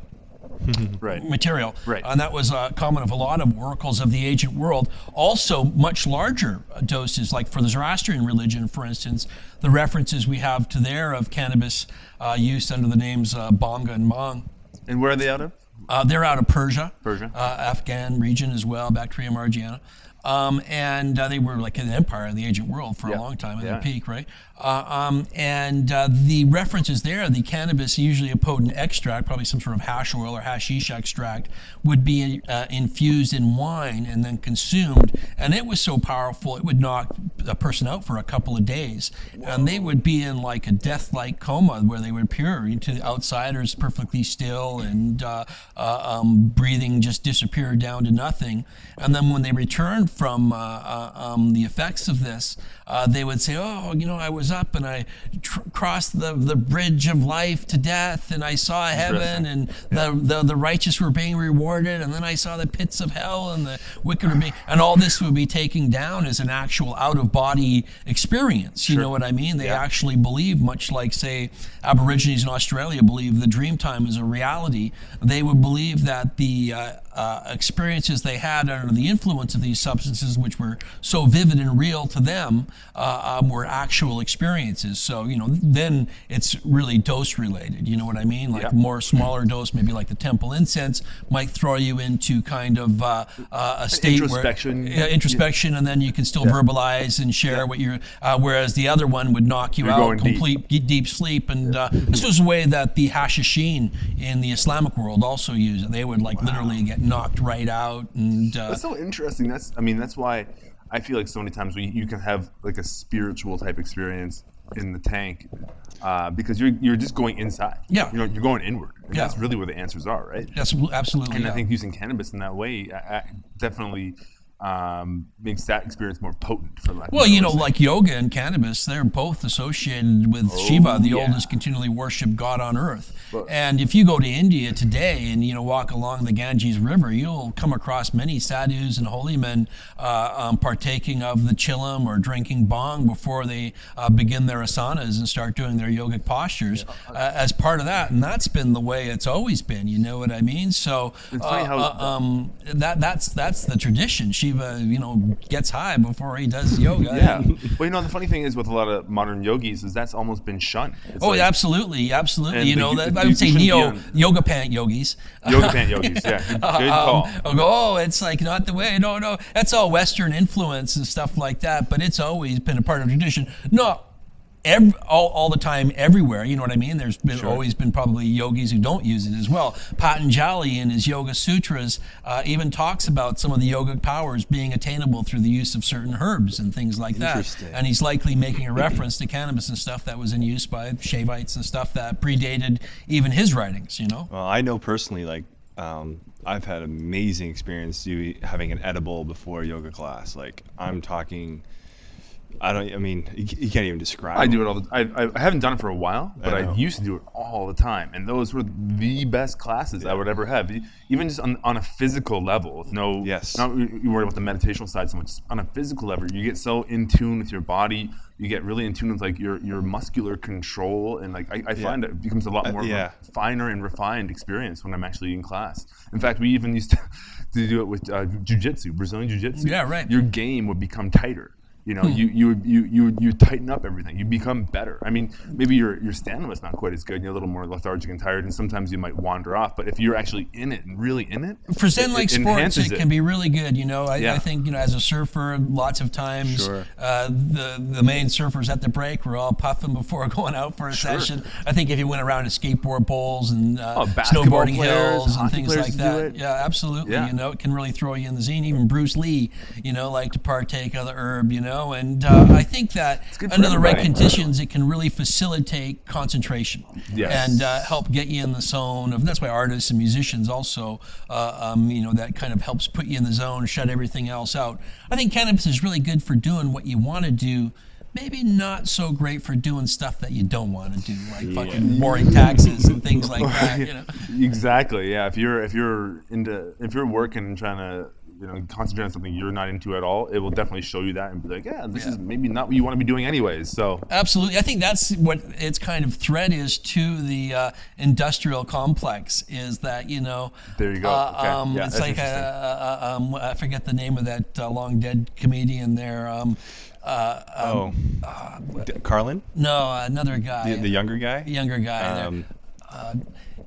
Right.
material.
Right.
And that was uh, common of a lot of oracles of the ancient world. Also, much larger doses, like for the Zoroastrian religion, for instance, the references we have to there of cannabis uh, use under the names uh, Bonga and Mang.
And where are they out of?
Uh, they're out of Persia,
Persia.
uh, Afghan region as well, Bactria margiana. Um, and uh, they were like an empire in the ancient world for
Yeah.
a long time at
Yeah.
their peak, right? Uh, um, and uh, the references there, the cannabis, usually a potent extract, probably some sort of hash oil or hashish extract, would be uh, infused in wine and then consumed. And it was so powerful, it would knock a person out for a couple of days. And they would be in like a death like coma where they would appear to the outsiders perfectly still and uh, uh, um, breathing just disappeared down to nothing. And then when they returned from uh, um, the effects of this, they would say, Oh, you know, I was up and I tr- crossed the, the bridge of life to death and I saw heaven and the, the, the righteous were being rewarded and then I saw the pits of hell and the wicked were being, and all this would be taken down as an actual out of body experience. You
Sure.
know what I mean? They
Yeah.
actually believe, much like, say, Aborigines in Australia believe the dream time is a reality. They would believe that the uh, uh, experiences they had under the influence of these substances, which were so vivid and real to them, uh, um, were actual experiences. So, you know, then it's really dose related. You know what I mean? Like
Yeah.
more smaller dose, maybe like the temple incense, might throw you into kind of uh, uh, a state
Introspection.
where yeah, introspection, and then you can still verbalize and share what you're. Uh, whereas the other one would knock you
You're
out complete deep, deep sleep. And uh, this was a way that the Hashashin in the Islamic world also used it. They would like literally get knocked right out. And uh,
That's so interesting. That's I mean that's why I feel like so many times we, you can have like a spiritual type experience in the tank uh, because you're you're just going inside.
Yeah.
You know you're going inward. And
Yeah.
That's really where the answers are, right?
that's absolutely.
And
yeah.
I think using cannabis in that way I, I definitely um, makes that experience more potent for lack
Well, you know, like yoga and cannabis, they're both associated with Shiva, the
yeah.
oldest continually worshipped god on earth.
But-
and if you go to India today and you know walk along the Ganges River, you'll come across many sadhus and holy men uh, um, partaking of the chillum or drinking bhang before they uh, begin their asanas and start doing their yogic postures uh, as part of that. And that's been the way it's always been. You know what I mean? So uh, uh, um, that that's that's the tradition. Shiva, you know, gets high before he does yoga.
yeah. Well, you know the funny thing is with a lot of modern yogis is that's almost been shunned. It's
Oh,
like
absolutely, absolutely. You know, that, I would say
you shouldn't be
neo
on-
yoga pant yogis.
Yoga pant yogis. Yeah. Good, good call.
Um, go, oh, it's like not the way. No, no, that's all Western influence and stuff like that. But it's always been a part of tradition. No, every, all, all the time, everywhere. You know what I mean? There's been always been probably yogis who don't use it as well. Patanjali in his Yoga Sutras uh, even talks about some of the yogic powers being attainable through the use of certain herbs and things like that. And he's likely making a reference to cannabis and stuff that was in use by Shaivites and stuff that predated even his writings. You know?
Well, I know personally, like, um, I've had amazing experience having an edible before a yoga class. Like, I'm talking, I don't, I mean, you, you can't even describe.
I
them.
do it all. The, I, I- I haven't done it for a while, but
I
I, used to do it all the time, and those were the best classes I would ever have. Even just on, on a physical level, with no,
Yes.
not you you worry about the meditational side so much. Just on a physical level, you get so in tune with your body. You get really in tune with like your your muscular control, and like I, I find it becomes a lot
Uh,
more of
yeah.
a finer and refined experience when I'm actually in class. In fact, we even used to, to do it with uh, jujitsu, Brazilian jiu-jitsu.
Yeah, right.
Your game would become tighter. You
Hmm.
know, you you you you you tighten up everything. You become better. I mean, maybe your your stamina's not quite as good. You're a little more lethargic and tired, and sometimes you might wander off. But if you're actually in it and really in it,
for Zen like
it
sports,
enhances
it can be really good. You know, I,
Yeah.
I think you know as a surfer, lots of times
Sure.
uh, the the main surfers at the break were all puffing before going out for a
Sure.
session. I think if you went around to skateboard bowls and uh,
Oh,
snowboarding
players,
hills and things like that, yeah, absolutely.
Yeah.
You know, it can really throw you in the zine. Even Bruce Lee, you know, like to partake of the herb. You know, and uh, I think that under the right conditions, it can really facilitate concentration
Yes.
and uh, help get you in the zone. Of, that's why artists and musicians also, uh, um, you know, that kind of helps put you in the zone, shut everything else out. I think cannabis is really good for doing what you want to do. Maybe not so great for doing stuff that you don't want to do, like fucking boring taxes and things like that. You know.
exactly. Yeah. If you're if you're into if you're working and trying to you know concentrate on something you're not into at all, it will definitely show you that and be like, yeah, this
Yeah.
is maybe not what you want to be doing anyways. So
Absolutely. I think that's what its kind of threat is to the uh, industrial complex is that, you know,
There you go.
uh,
Okay.
um,
Yeah,
it's like, uh,
interesting.
uh, uh, um, I forget the name of that uh, long dead comedian there. Um, uh, um,
Oh, D- Carlin,
no, another guy,
the, the younger guy.
younger guy. there.
Um,
uh,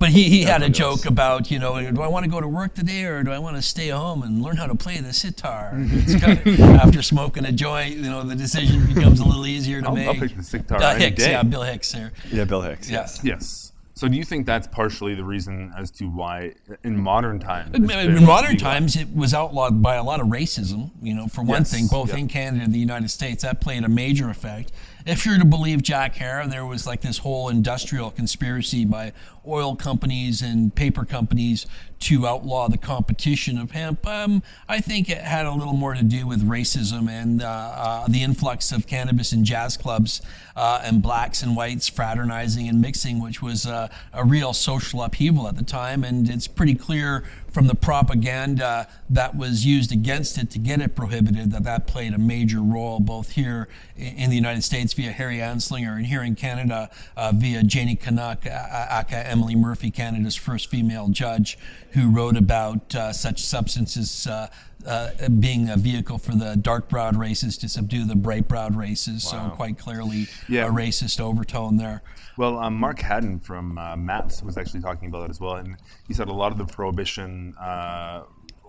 but he, he had a joke about, you know, do I want to go to work today or do I want to stay home and learn how to play the sitar? It's kind of, after smoking a joint, you know, the decision becomes a little easier to
I'll-
make.
I'll pick the sitar
Uh,
any
Hicks,
day.
yeah, Bill Hicks there.
Yeah, Bill Hicks.
Yeah.
Yes.
Yes. So do you think that's partially the reason as to why in modern times? it's
In modern times, it was outlawed by a lot of racism. You know, for one
Yes,
thing, both
yep.
in Canada and the United States, that played a major effect. If you're to believe Jack Herer, there was like this whole industrial conspiracy by oil companies and paper companies to outlaw the competition of hemp. Um, I think it had a little more to do with racism and uh, uh, the influx of cannabis in jazz clubs uh, and blacks and whites fraternizing and mixing, which was uh, a real social upheaval at the time. And it's pretty clear from the propaganda that was used against it to get it prohibited that that played a major role both here in the United States via Harry Anslinger and here in Canada uh, via Janey Canuck, aka Emily Murphy, Canada's first female judge, who wrote about uh, such substances. Uh, uh, being a vehicle for the dark-browed races to subdue the bright-browed races, so quite clearly
Yeah.
a racist overtone there.
Well, um, Mark Haden from uh, MAPS was actually talking about that as well, and he said a lot of the prohibition uh,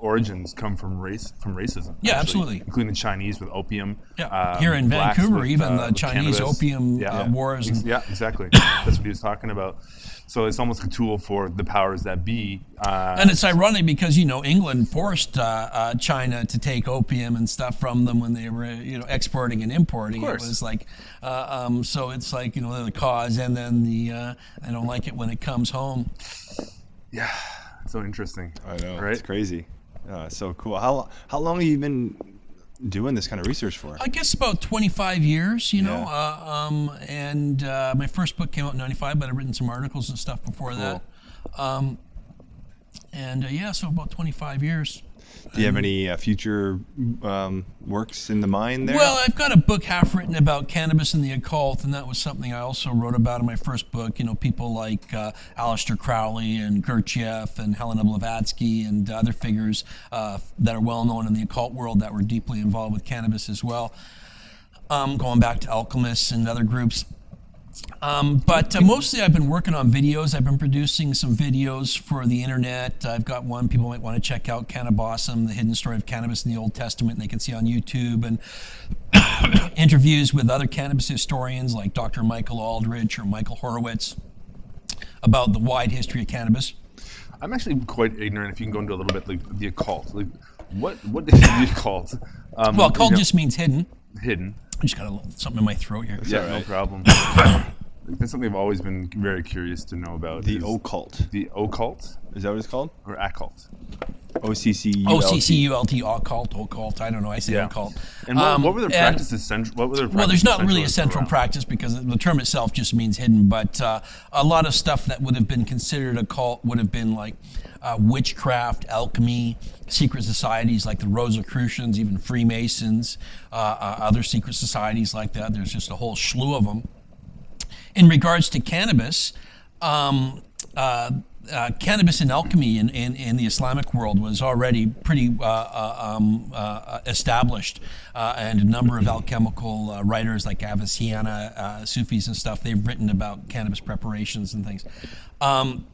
origins come from race from racism.
Yeah,
actually,
absolutely.
including the Chinese with opium.
Yeah,
um,
here in Vancouver,
with,
even
uh,
the Chinese
cannabis.
opium uh, wars.
Ex-
And,
yeah, exactly. That's what he was talking about. So it's almost a tool for the powers that be. Uh,
And it's ironic because you know England forced uh, uh, China to take opium and stuff from them when they were you know exporting and importing.
Of course.
It was like uh, um, so it's like you know the cause, and then the uh, I don't like it when it comes home.
yeah, so interesting.
I know.
Right?
It's crazy. Uh, so cool. How how long have you been doing this kind of research for?
I guess about 25 years, you know.
Yeah.
Uh, um, and uh, my first book came out in 95, but I've written some articles and stuff before that. Um, and uh, yeah, so about 25 years.
Do you have any uh, future um, works in the mind there?
Well, I've got a book half written about cannabis and the occult, and that was something I also wrote about in my first book. You know, people like uh, Aleister Crowley and Gurdjieff and Helena Blavatsky and other figures uh, that are well known in the occult world that were deeply involved with cannabis as well. Um, going back to alchemists and other groups. Um, but uh, mostly I've been working on videos. I've been producing some videos for the internet. I've got one people might want to check out, Kaneh Bosm, the hidden story of cannabis in the Old Testament, and they can see on YouTube. And interviews with other cannabis historians like Dr. Michael Aldrich or Michael Horowitz about the wide history of cannabis.
I'm actually quite ignorant. If you can go into a little bit like the occult, like what what is the occult? Um,
Well,
you
occult
know,
just means hidden.
hidden.
I just got a little, something in my throat here.
Yeah,
all
no
right.
problem. That's something I've always been very curious to know about.
the occult.
the occult
Is that what it's called?
or occult?
O C C U
O
L
C
T.
C U L T, occult, occult. I don't know. I say
Yeah.
occult.
And what,
Um,
what were their
and-
practices? Central. What were their
Well, there's not really a central
around?
practice because the term itself just means hidden, but uh, a lot of stuff that would have been considered occult would have been like uh, witchcraft, alchemy, secret societies like the Rosicrucians, even Freemasons, uh, uh, other secret societies like that. There's just a whole slew of them. In regards to cannabis, um, uh, uh, cannabis and alchemy in, in, in the Islamic world was already pretty uh, uh, um, uh, established, uh, and a number of alchemical writers like Avicenna, Sufis and stuff, they've written about cannabis preparations and things. Um,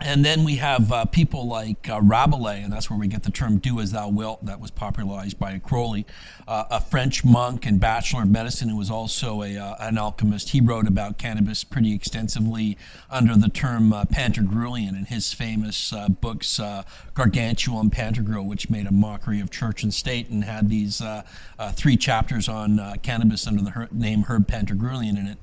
and then we have uh, people like uh, Rabelais, and that's where we get the term "do as thou wilt." That was popularized by Crowley, uh, a French monk and bachelor of medicine who was also a, uh, an alchemist. He wrote about cannabis pretty extensively under the term uh, Pantagruelion in his famous uh, books Gargantua and Pantagruel, which made a mockery of church and state and had these three chapters on cannabis under the her- name Herb Pantagruelion in it,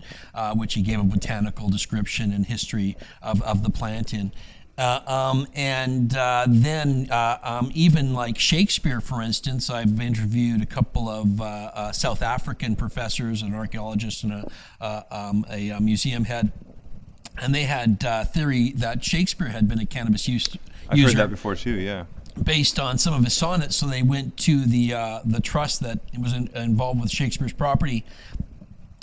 which he gave a botanical description and history of, of the plant in. Uh, um, and uh, then, uh, um, even like Shakespeare, for instance, I've interviewed a couple of uh, uh, South African professors, an archaeologist, and a, uh, um, a, museum head. And they had uh, theory that Shakespeare had been a cannabis use,
I've
user
heard that before too. Yeah.
based on some of his sonnets. So they went to the uh, the trust that was in, involved with Shakespeare's property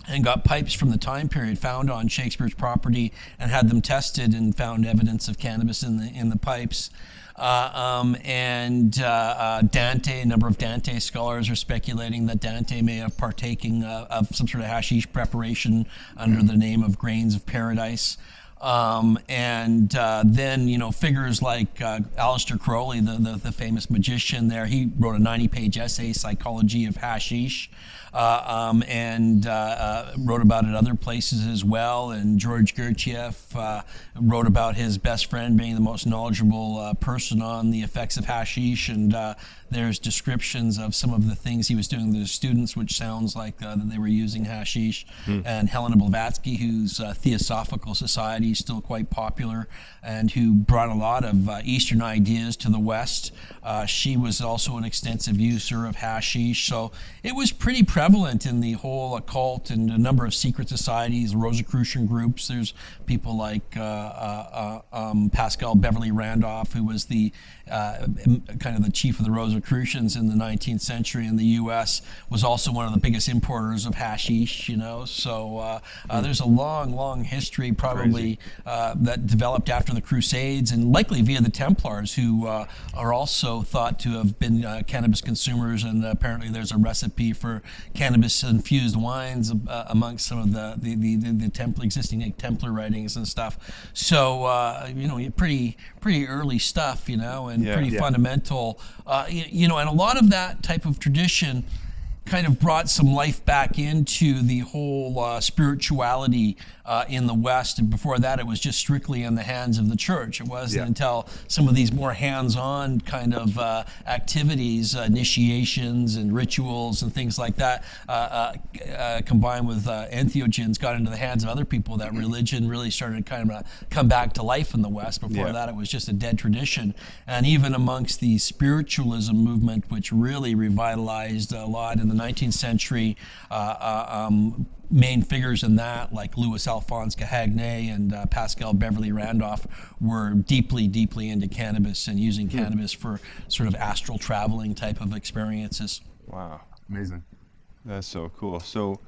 and got pipes from the time period found on Shakespeare's property and had them tested and found evidence of cannabis in the in the pipes. Uh, um, and uh, uh, Dante, a number of Dante scholars are speculating that Dante may have partaken of some sort of hashish preparation under the name of grains of paradise. Um, and uh, then, you know, figures like uh, Aleister Crowley, the, the, the, famous magician there, he wrote a 90 page essay, Psychology of Hashish, um, and uh, uh, wrote about it other places as well. And George Gurdjieff uh, wrote about his best friend being the most knowledgeable person on the effects of hashish. And there's descriptions of some of the things he was doing to the students, which sounds like that they were using hashish. Hmm. And Helena Blavatsky, whose Theosophical Society is still quite popular, and who brought a lot of Eastern ideas to the West. she was also an extensive user of hashish. So it was pretty prevalent in the whole occult and a number of secret societies, Rosicrucian groups. There's people like uh, uh, uh um, Paschal Beverly Randolph, who was the uh, kind of the chief of the Rosicrucians in the 19th century in the U.S., was also one of the biggest importers of hashish. You know, so uh, mm. there's a long, long history probably that developed after the Crusades and likely via the Templars, who are also thought to have been cannabis consumers. And apparently, there's a recipe for cannabis infused wines uh, amongst some of the the, the, the, the Templar, existing Templar writings and stuff. So uh, you know, pretty pretty early stuff, you know, and yeah, pretty yeah. fundamental. Uh, you, you know, and a lot of that type of tradition kind of brought some life back into the whole uh, spirituality uh, in the West. And before that, it was just strictly in the hands of the church. It wasn't yeah. until some of these more hands on kind of uh, activities, uh, initiations and rituals and things like that, uh, uh, combined with entheogens, got into the hands of other people that religion really started to kind of come back to life in the West. Before yeah. that, it was just a dead tradition. And even amongst the spiritualism movement, which really revitalized a lot in the 19th century. Uh, uh, um, main figures in that, like Louis Alphonse Cahagnet and uh, Paschal Beverly Randolph, were deeply, deeply into cannabis and using hmm. cannabis for sort of astral traveling type of experiences.
Wow, amazing.
That's so cool. So,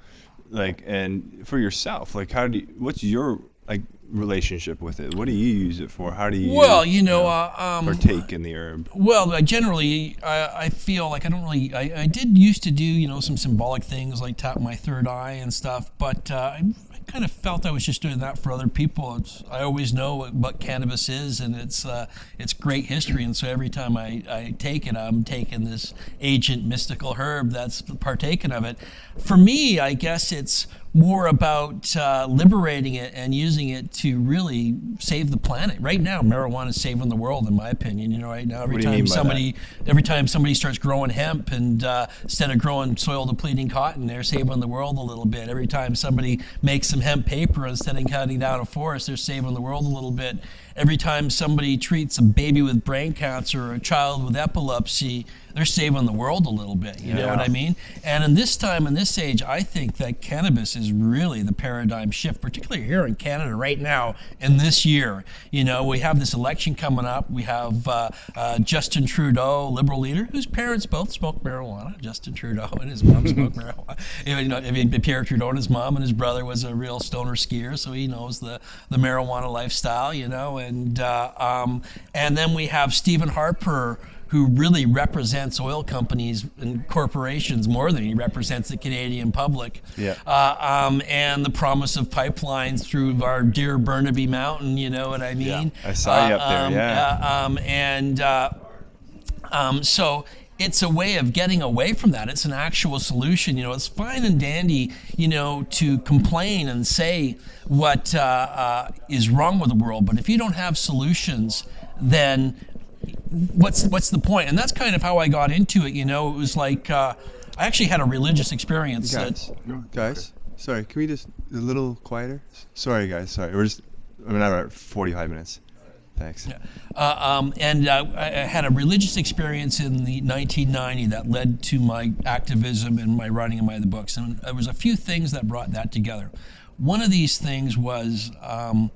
like, and for yourself, like, how do you, what's your like relationship with it? What do you use it for? How do you
well, you know, uh, um,
partake in the herb?
Well, I generally, I, I, feel like I don't really. I, I, did used to do, you know, some symbolic things like tap my third eye and stuff, but uh, I kind of felt I was just doing that for other people. It's, I always know what, what cannabis is, and it's uh, it's great history. And so every time I, I take it, I'm taking this ancient mystical herb that's partaken of it. For me, I guess it's more about uh, liberating it and using it to really save the planet. Right now, marijuana is saving the world, in my opinion. You know, right now, every time somebody, every time somebody starts growing hemp, and uh, instead of growing soil depleting cotton, they're saving the world a little bit. Every time somebody makes some hemp paper, instead of cutting down a forest, they're saving the world a little bit. Every time somebody treats a baby with brain cancer or a child with epilepsy, they're saving the world a little bit. You yeah. know what I mean? And in this time, in this age, I think that cannabis is really the paradigm shift, particularly here in Canada right now in this year. You know, we have this election coming up. We have uh, uh, Justin Trudeau, Liberal leader, whose parents both smoke marijuana. Justin Trudeau and his mom smoke marijuana. You know, I mean, Pierre Trudeau and his mom and his brother was a real stoner skier, so he knows the, the marijuana lifestyle, you know. And, uh, um, and then we have Stephen Harper who really represents oil companies and corporations more than he represents the Canadian public.
Yeah. Uh,
um, and the promise of pipelines through our dear Burnaby Mountain, you know what I mean?
Yeah. I saw you up there,
um,
yeah.
Uh, um, and uh, um, so it's a way of getting away from that. It's an actual solution. You know, it's fine and dandy, you know, to complain and say what uh, uh, is wrong with the world, but if you don't have solutions, then what's what's the point? And that's kind of how I got into it. You know, it was like uh, I actually had a religious experience.
Guys, that, guys, sorry, can we just a little quieter? Sorry, guys, sorry. We're just I mean, I'm at 45 minutes. Thanks.
Yeah. Uh, um, and uh, I had a religious experience in the 1990 that led to my activism and my writing of my other books. And there was a few things that brought that together. One of these things was um,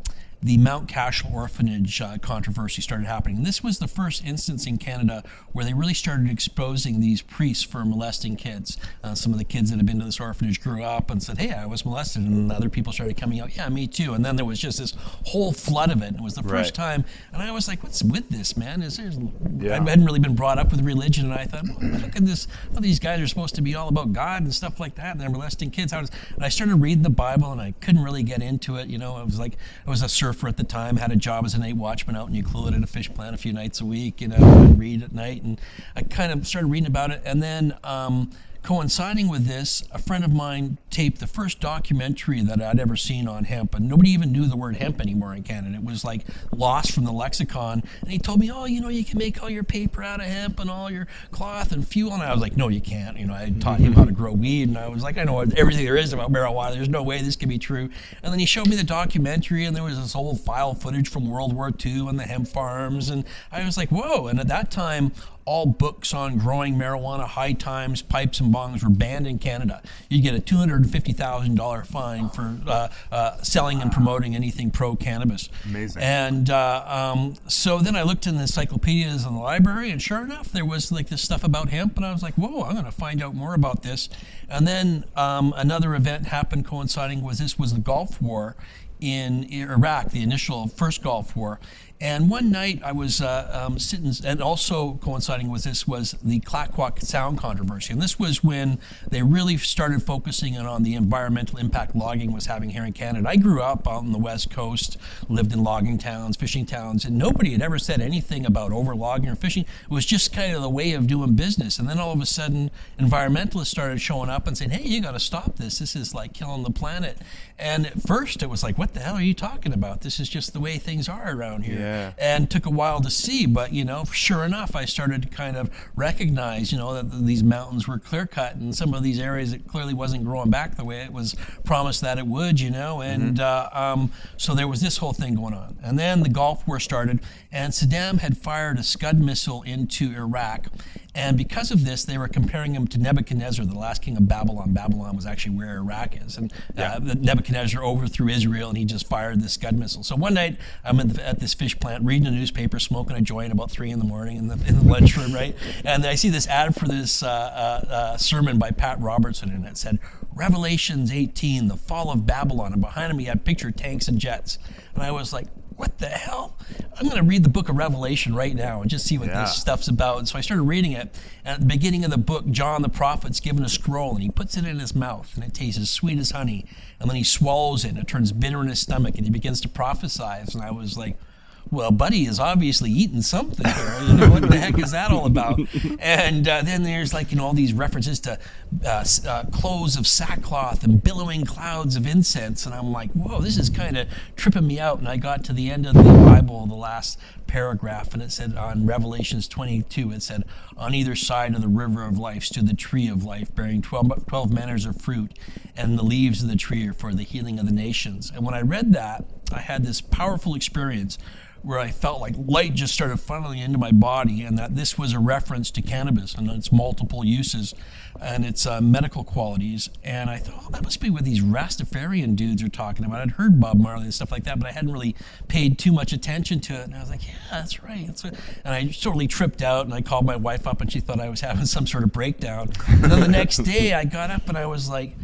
the Mount Cashel orphanage uh, controversy started happening. And this was the first instance in Canada where they really started exposing these priests for molesting kids. Uh, some of the kids that had been to this orphanage grew up and said, "Hey, I was molested," and other people started coming out, "Yeah, me too." And then there was just this whole flood of it. It was the first right. time, and I was like, "What's with this, man?" Is there? Yeah. I hadn't really been brought up with religion, and I thought, well, "Look at this! Well, these guys are supposed to be all about God and stuff like that, and they're molesting kids." How does? And I started reading the Bible, and I couldn't really get into it. You know, it was like I was a surfer surfer at the time, had a job as a night watchman out in Ucluelet at a fish plant a few nights a week, you know, and read at night. And I kind of started reading about it. And then um, coinciding with this, a friend of mine taped the first documentary that I'd ever seen on hemp, and nobody even knew the word hemp anymore in Canada. It was like lost from the lexicon. And he told me, "Oh, you know, you can make all your paper out of hemp and all your cloth and fuel." And I was like, "No, you can't." You know, I taught him how to grow weed, and I was like, "I know everything there is about marijuana. There's no way this can be true." And then he showed me the documentary, and there was this old file footage from World War II and the hemp farms, and I was like, "Whoa!" And at that time, all books on growing marijuana, high times, pipes, and bongs were banned in Canada. You get a $250,000 fine for uh, uh, selling and promoting anything pro cannabis.
Amazing.
And uh, um, so then I looked in the encyclopedias in the library, and sure enough, there was like this stuff about hemp, and I was like, whoa, I'm going to find out more about this. And then um, another event happened coinciding with this was the Gulf War in Iraq, the initial first Gulf War. And one night I was uh, um, sitting, and also coinciding with this was the Clayoquot Sound controversy. And this was when they really started focusing on the environmental impact logging was having here in Canada. I grew up on the West Coast, lived in logging towns, fishing towns, and nobody had ever said anything about overlogging or fishing. It was just kind of the way of doing business. And then all of a sudden, environmentalists started showing up and saying, hey, you got to stop this. This is like killing the planet. And at first it was like, what the hell are you talking about? This is just the way things are around here.
Yeah.
And took a while to see, but you know, sure enough, I started to kind of recognize, you know, that these mountains were clear cut, and some of these areas it clearly wasn't growing back the way it was promised that it would, you know. And
Mm-hmm.
uh, um, so there was this whole thing going on, and then the Gulf War started, and Saddam had fired a Scud missile into Iraq, and because of this, they were comparing him to Nebuchadnezzar, the last king of Babylon. Babylon was actually where Iraq is, and uh, Nebuchadnezzar overthrew Israel, and he just fired this Scud missile. So one night, I'm at, the, at this fish plant reading a newspaper, smoking a joint about three in the morning in the, in the lunchroom, right? And I see this ad for this uh, uh, uh, sermon by Pat Robertson, and it said, Revelations 18, the fall of Babylon. And behind him me, I pictured tanks and jets. And I was like, what the hell? I'm going to read the book of Revelation right now and just see what
Yeah.
this stuff's about. And so I started reading it. And at the beginning of the book, John the prophet's given a scroll and he puts it in his mouth and it tastes as sweet as honey. And then he swallows it and it turns bitter in his stomach and he begins to prophesy. And I was like, well, Buddy is obviously eating something here. You know, what the heck is that all about? And uh, then there's like, you know, all these references to uh, uh, clothes of sackcloth and billowing clouds of incense. And I'm like, whoa, this is kind of tripping me out. And I got to the end of the Bible, the last paragraph, and it said on Revelations 22, it said, On either side of the river of life stood the tree of life, bearing 12, 12 manners of fruit, and the leaves of the tree are for the healing of the nations. And when I read that, I had this powerful experience where I felt like light just started funneling into my body, and that this was a reference to cannabis and its multiple uses and its uh, medical qualities. And I thought, oh, that must be what these Rastafarian dudes are talking about. I'd heard Bob Marley and stuff like that, but I hadn't really paid too much attention to it. And I was like, yeah, that's right. That's what... And I totally tripped out, and I called my wife up, and she thought I was having some sort of breakdown. And then the next day, I got up and I was like,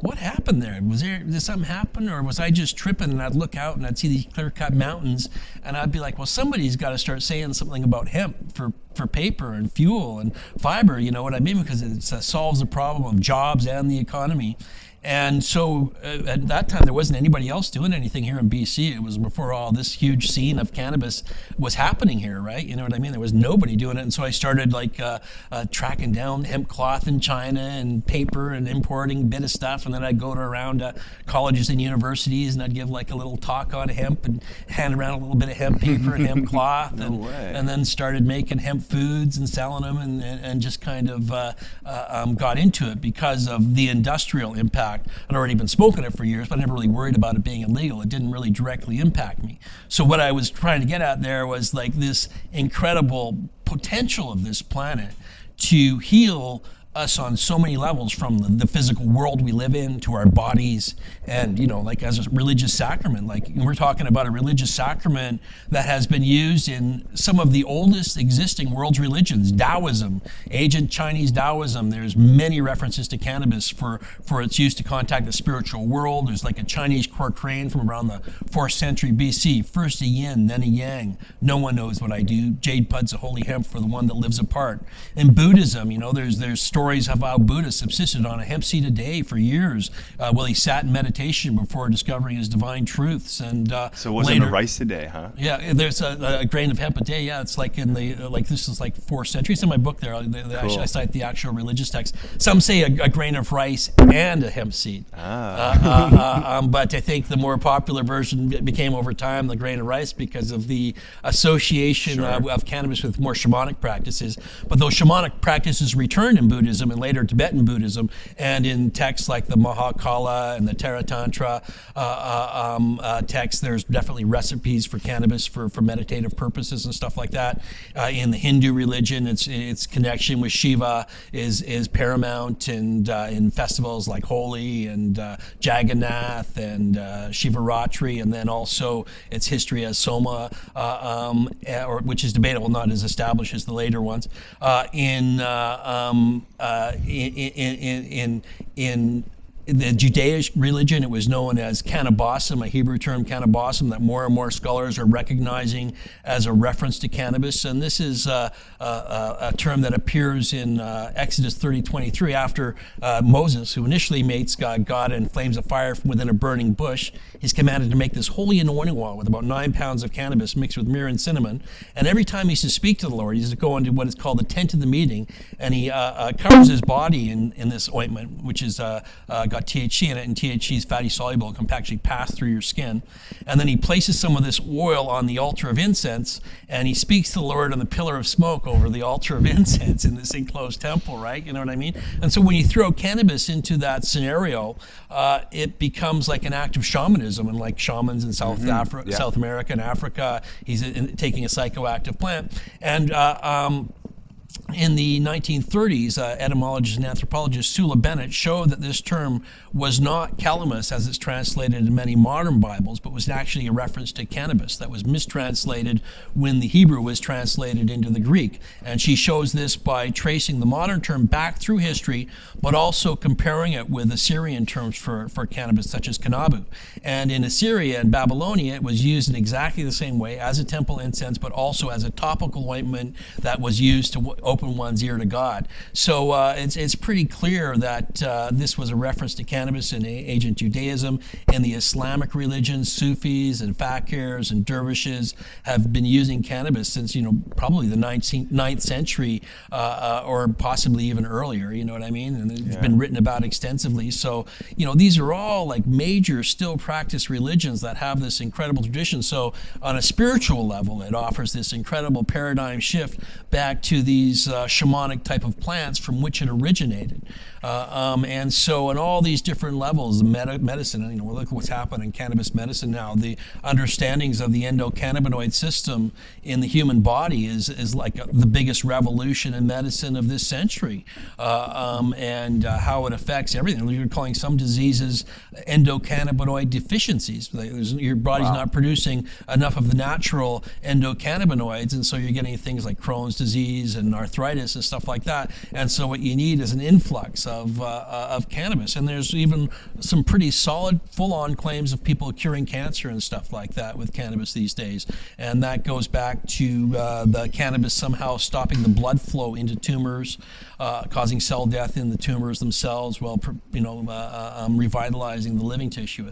what happened there? Was there did something happen, or was I just tripping? And I'd look out and I'd see these clear-cut mountains, and I'd be like, well, somebody's got to start saying something about hemp for for paper and fuel and fiber. You know what I mean? Because it uh, solves the problem of jobs and the economy. And so uh, at that time, there wasn't anybody else doing anything here in BC. It was before all this huge scene of cannabis was happening here, right? You know what I mean? There was nobody doing it. And so I started like uh, uh, tracking down hemp cloth in China and paper and importing a bit of stuff. And then I'd go to around uh, colleges and universities and I'd give like a little talk on hemp and hand around a little bit of hemp paper and hemp cloth. and,
way.
and then started making hemp foods and selling them and, and, and just kind of uh, uh, um, got into it because of the industrial impact. I'd already been smoking it for years, but I never really worried about it being illegal. It didn't really directly impact me. So what I was trying to get at there was like this incredible potential of this planet to heal us on so many levels from the, the physical world we live in to our bodies. And you know like as a religious sacrament like we're talking about a religious sacrament that has been used in some of the oldest existing world's religions taoism ancient chinese taoism. There's many references to cannabis for for its use to contact the spiritual world. There's like a chinese quatrain from around the 4th century bc first a yin then a yang. No one knows what i do. Jade pud's a holy hemp for the one that lives apart. In buddhism you know there's there's stories stories of how Buddha subsisted on a hemp seed a day for years uh, while he sat in meditation before discovering his divine truths. And uh,
So it wasn't
later,
a rice a day, huh?
yeah, there's a, a grain of hemp a day. Yeah, it's like in the like this is like four centuries. In my book, there, I, I-
Cool.
I cite the actual religious text. Some say a, a grain of rice and a hemp seed.
Ah.
Uh, uh, uh, um, but I think the more popular version became over time the grain of rice because of the association uh, of cannabis with more shamanic practices. But those shamanic practices returned in Buddhism and later Tibetan Buddhism, and in texts like the Mahakala and the Tara Tantra uh, uh, um, uh, texts, there's definitely recipes for cannabis for, for meditative purposes and stuff like that. Uh, in the Hindu religion, its its connection with Shiva is is paramount, and in festivals like Holi and Jagannath and Shivaratri, and then also its history as Soma, um, eh, or which is debatable, not as established as the later ones. Uh, in, uh, um, uh, in in in in in the Judaic religion, it was known as kaneh bosm, a Hebrew term kaneh bosm, that more and more scholars are recognizing as a reference to cannabis. And this is uh, a, a, a term that appears in uh, Exodus 30 23 after uh, Moses, who initially meets God, God in flames of fire from within a burning bush. He's commanded to make this holy anointing oil with about nine pounds of cannabis mixed with myrrh and cinnamon. And every time he's to speak to the Lord, he's to go into what is called the tent of the meeting, and he uh, uh, covers his body in, in this ointment, which is uh, uh, got THC in it, and THC is fatty soluble, it can actually pass through your skin. And then he places some of this oil on the altar of incense, and he speaks to the Lord on the pillar of smoke over the altar of incense in this enclosed temple, right? You know what I mean? And so when you throw cannabis into that scenario, uh, it becomes like an act of shamanism, and like shamans in South Africa,
yeah.
South America and Africa, he's in, taking a psychoactive plant, and uh, um, in the 1930s, uh, etymologist and anthropologist Sula Benet showed that this term was not calamus as it's translated in many modern Bibles, but was actually a reference to cannabis that was mistranslated when the Hebrew was translated into the Greek. And she shows this by tracing the modern term back through history, but also comparing it with Assyrian terms for, for cannabis, such as kanabu. And in Assyria and Babylonia, it was used in exactly the same way as a temple incense, but also as a topical ointment that was used to open one's ear to God. So uh, it's, it's pretty clear that uh, this was a reference to cannabis in ancient Judaism. and the Islamic religions, Sufis and fakirs and dervishes have been using cannabis since, you know, probably the 19th, 9th century uh, uh, or possibly even earlier, you know what I mean? And it's been written about extensively. So, you know, these are all like major still practice religions that have this incredible tradition. So, on a spiritual level, it offers this incredible paradigm shift back to these uh, shamanic type of plants from which it originated. Uh, um, and so, on all these different levels, meta- medicine, and, you know, look at what's happened in cannabis medicine now. The understandings of the endocannabinoid system in the human body is, is like the biggest revolution in medicine of this century, uh, um, and uh, how it affects everything. You're calling some diseases endocannabinoid deficiencies. There's- Your body's not producing enough of the natural endocannabinoids, and so you're getting things like Crohn's disease and arthritis and stuff like that. And so what you need is an influx of, uh, uh, of cannabis. And there's even some pretty solid, full-on claims of people curing cancer and stuff like that with cannabis these days. And that goes back to uh, the cannabis somehow stopping the blood flow into tumors, uh, causing cell death in the tumors themselves, while you know uh, uh, um, revitalizing the living tissue.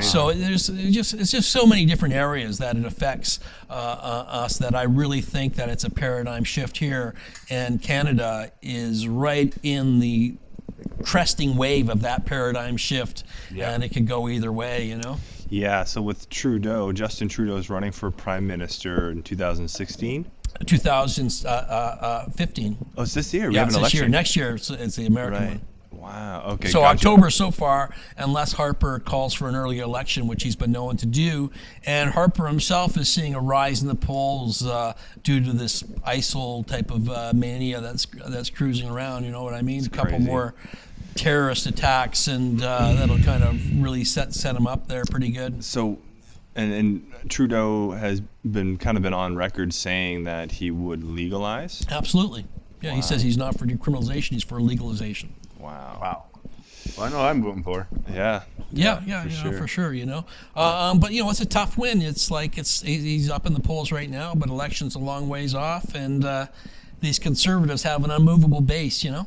So there's it's just it's just so many different areas that it affects uh, uh, us that I really think that it's a paradigm shift here, and Canada is right in the cresting wave of that paradigm shift,
Yeah.
and it could go either way, you know.
Yeah, so with Trudeau, Justin Trudeau is running for prime minister in 2016.
2015.
Oh, it's this year. We
yeah,
have
it's
an
this
election.
year. Next year, it's, it's the American
Right.
one.
Wow. Okay.
So
gotcha.
October so far, unless Harper calls for an early election, which he's been known to do, and Harper himself is seeing a rise in the polls uh, due to this ISIL type of uh, mania that's that's cruising around. You know what I mean? a couple
crazy.
more terrorist attacks, and uh, that'll kind of really set set him up there pretty good.
So, and, and Trudeau has been kind of been on record saying that he would legalize.
Absolutely. Yeah, he says he's not for decriminalization; he's for legalization.
Wow.
Wow. Well, I know I'm voting for.
Yeah.
Yeah, yeah,
for
you know,
sure.
for sure. You know, uh, um, but you know, it's a tough win. It's like it's he's up in the polls right now, but election's a long ways off, and uh, these conservatives have an unmovable base. You know.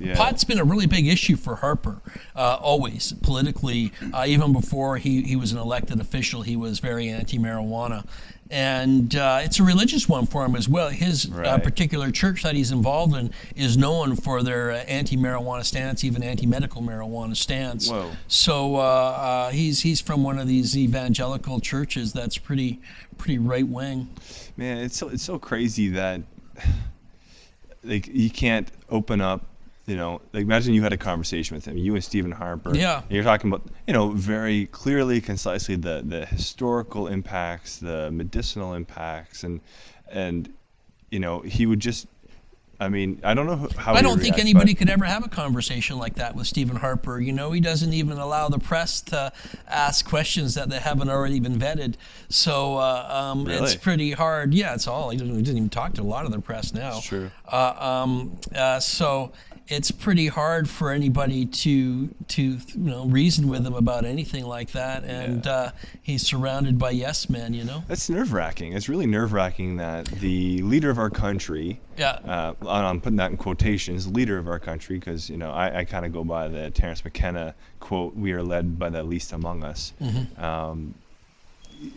Yeah.
Pot's been a really big issue for Harper, uh, always politically. Uh, even before he, he was an elected official, he was very anti marijuana. And uh, it's a religious one for him as well. His uh,
Right.
particular church that he's involved in is known for their uh, anti marijuana stance, even anti medical marijuana stance.
Whoa.
So uh, uh, he's, he's from one of these evangelical churches that's pretty, pretty right wing.
Man, it's so it's so crazy that like you can't open up. You know, like imagine you had a conversation with him, you and Stephen Harper.
Yeah.
and you're talking about, you know, very clearly, concisely the the historical impacts, the medicinal impacts, and and you know he would just. I mean, I don't know how.
I don't think
react,
anybody
but-
could ever have a conversation like that with Stephen Harper. You know, he doesn't even allow the press to ask questions that they haven't already been vetted. So uh, um, it's pretty hard. Yeah, it's all. He doesn't, he doesn't even talk to a lot of the press now.
It's true.
Uh, um, uh, so it's pretty hard for anybody to to you know reason with him about anything like that. And uh, he's surrounded by yes men. You know.
That's nerve wracking. It's really nerve wracking that the leader of our country,
Yeah.
uh, I'm putting that in quotations, leader of our country, because you know I, I kind of go by the Terence McKenna quote: "We are led by the least among us."
Mm-hmm.
Um,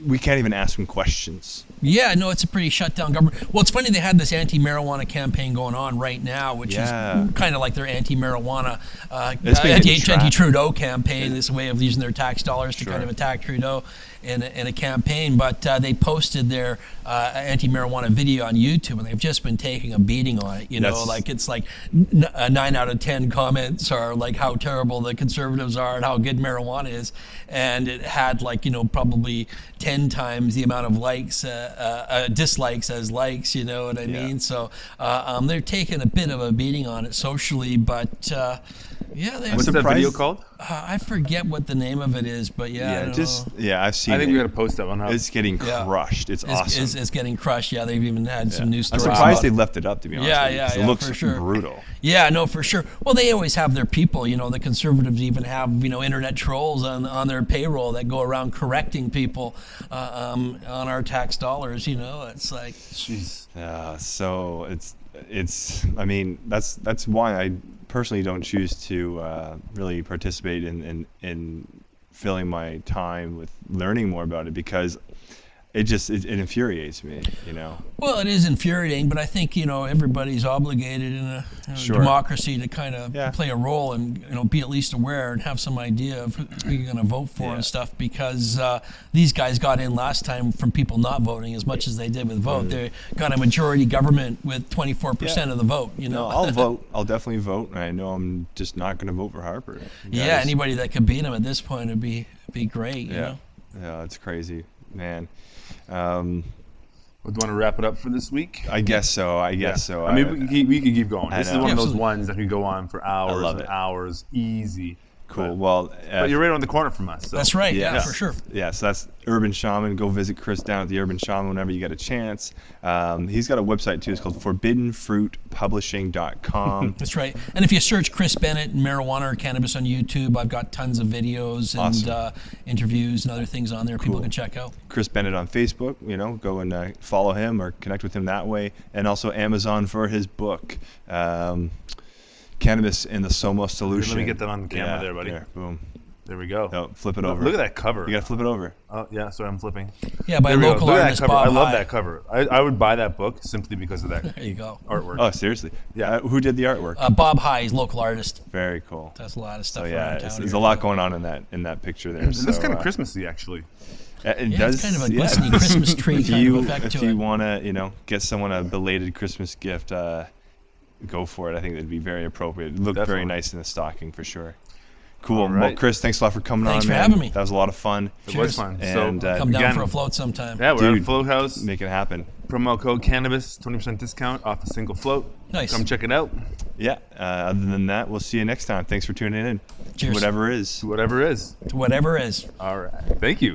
we can't even ask him questions.
Yeah, no, it's a pretty shut down government. Well, it's funny they had this anti-marijuana campaign going on right now, which
Yeah.
is kind of like their anti-marijuana, uh,
It's
anti, anti-Trudeau campaign. This way of using their tax dollars to kind of attack Trudeau in a, in a campaign. But uh, they posted their uh, anti-marijuana video on YouTube, and they've just been taking a beating on it. You know,
That's-
like it's like n- nine out of ten comments are like how terrible the conservatives are and how good marijuana is, and it had like you know probably ten times the amount of likes, uh, uh, uh, dislikes as likes. You know what I
Yeah.
mean? So uh, um, they're taking a bit of a beating on it socially, but uh, yeah, they.
What's that
surprised-
video called?
Uh, I forget what the name of it is, but yeah, I
Yeah,
don't
just
know.
yeah, I've seen.
I think
it.
we got to post that one up.
It's getting
Yeah.
crushed. It's,
It's,
awesome.
it's, it's getting crushed. Yeah, they've even had some
new
news
I'm surprised they
it.
left it up. To be honest,
Yeah,
with you,
yeah,
'cause
yeah,
It looks
for sure.
brutal.
Yeah, no, for sure. Well, they always have their people. You know, the conservatives even have you know internet trolls on on their payroll that go around correcting people uh, um, on our tax dollars. You know, it's like
Jeez.
Yeah, so it's it's. I mean, that's that's why I personally don't choose to uh, really participate in, in in filling my time with learning more about it because it just it, it infuriates me. You know.
Well, it is infuriating, but I think you know everybody's obligated in a, in a
Sure.
democracy to kind of
Yeah.
play a role and you know be at least aware and have some idea of who you're going to vote for
Yeah.
and stuff. Because uh, these guys got in last time from people not voting as much as they did with vote. They got a majority government with 24 percent
Mm. Yeah.
of the vote. You know,
No, I'll vote. I'll definitely vote. and I know I'm just not going to vote for Harper.
yeah, anybody that could beat him at this point would be be great. You
Yeah,
know?
yeah, it's crazy, man. Um,
Well, do you want to wrap it up for this week?
I guess so. I guess so.
I mean, we can keep, we can keep going.
I
This is
know.
one of those
Absolutely.
ones that could go on for hours
love
and
it.
hours, easy.
Cool.
But,
Well, uh,
but you're right on the corner from us. So.
That's right. Yeah,
Yes.
for sure.
Yeah, so that's Urban Shaman. Go visit Chris down at the Urban Shaman whenever you get a chance. Um, he's got a website too. It's called forbiddenfruitpublishing.com.
That's right. And if you search Chris Bennett and marijuana or cannabis on YouTube, I've got tons of videos and
Awesome.
uh, interviews and other things on there people can check out.
Chris Bennett on Facebook. You know, go and uh, follow him or connect with him that way. And also Amazon for his book, um, Cannabis and the Soma Solution.
Let me get that on the camera
Yeah,
there, buddy.
boom.
There we go.
No, flip it
Look-
over.
Look at that cover.
You got to flip it over.
Oh, yeah, sorry, I'm flipping.
Yeah, by
There
local
Look at that
artist
cover.
Bob
I love
High.
that cover. I, I would buy that book simply because of that
There you go.
artwork.
Oh, seriously?
Yeah.
Uh, who did the artwork?
Uh, Bob High, he's local artist.
Very cool.
That's a lot of stuff
So yeah,
around
it's,
town.
there's a lot going on in that in that picture there.
and
so,
kind of
uh,
Christmassy, actually.
It
Yeah,
does
it's kind of a
yeah.
glistening Christmas tree
if
kind
you,
of effect
if
to
you want to, you know, get someone a belated Christmas gift, uh, go for it. I think it'd be very appropriate. It looked very nice in the stocking for sure. Cool.
All
Well. Chris, thanks a lot for coming
Thanks
on,
for
man.
having me.
That was a lot of fun.
It
Cheers.
was fun.
And,
so,
uh,
Come down
again,
for a float sometime.
Yeah, we're
Dude,
at Float House.
Make it happen.
Promo code cannabis, 20% discount off a single float.
Nice.
Come check it out.
Yeah. Uh, other than that, we'll see you next time. Thanks for tuning in.
Cheers.
Whatever is.
Whatever is.
To whatever is.
All right. Thank you.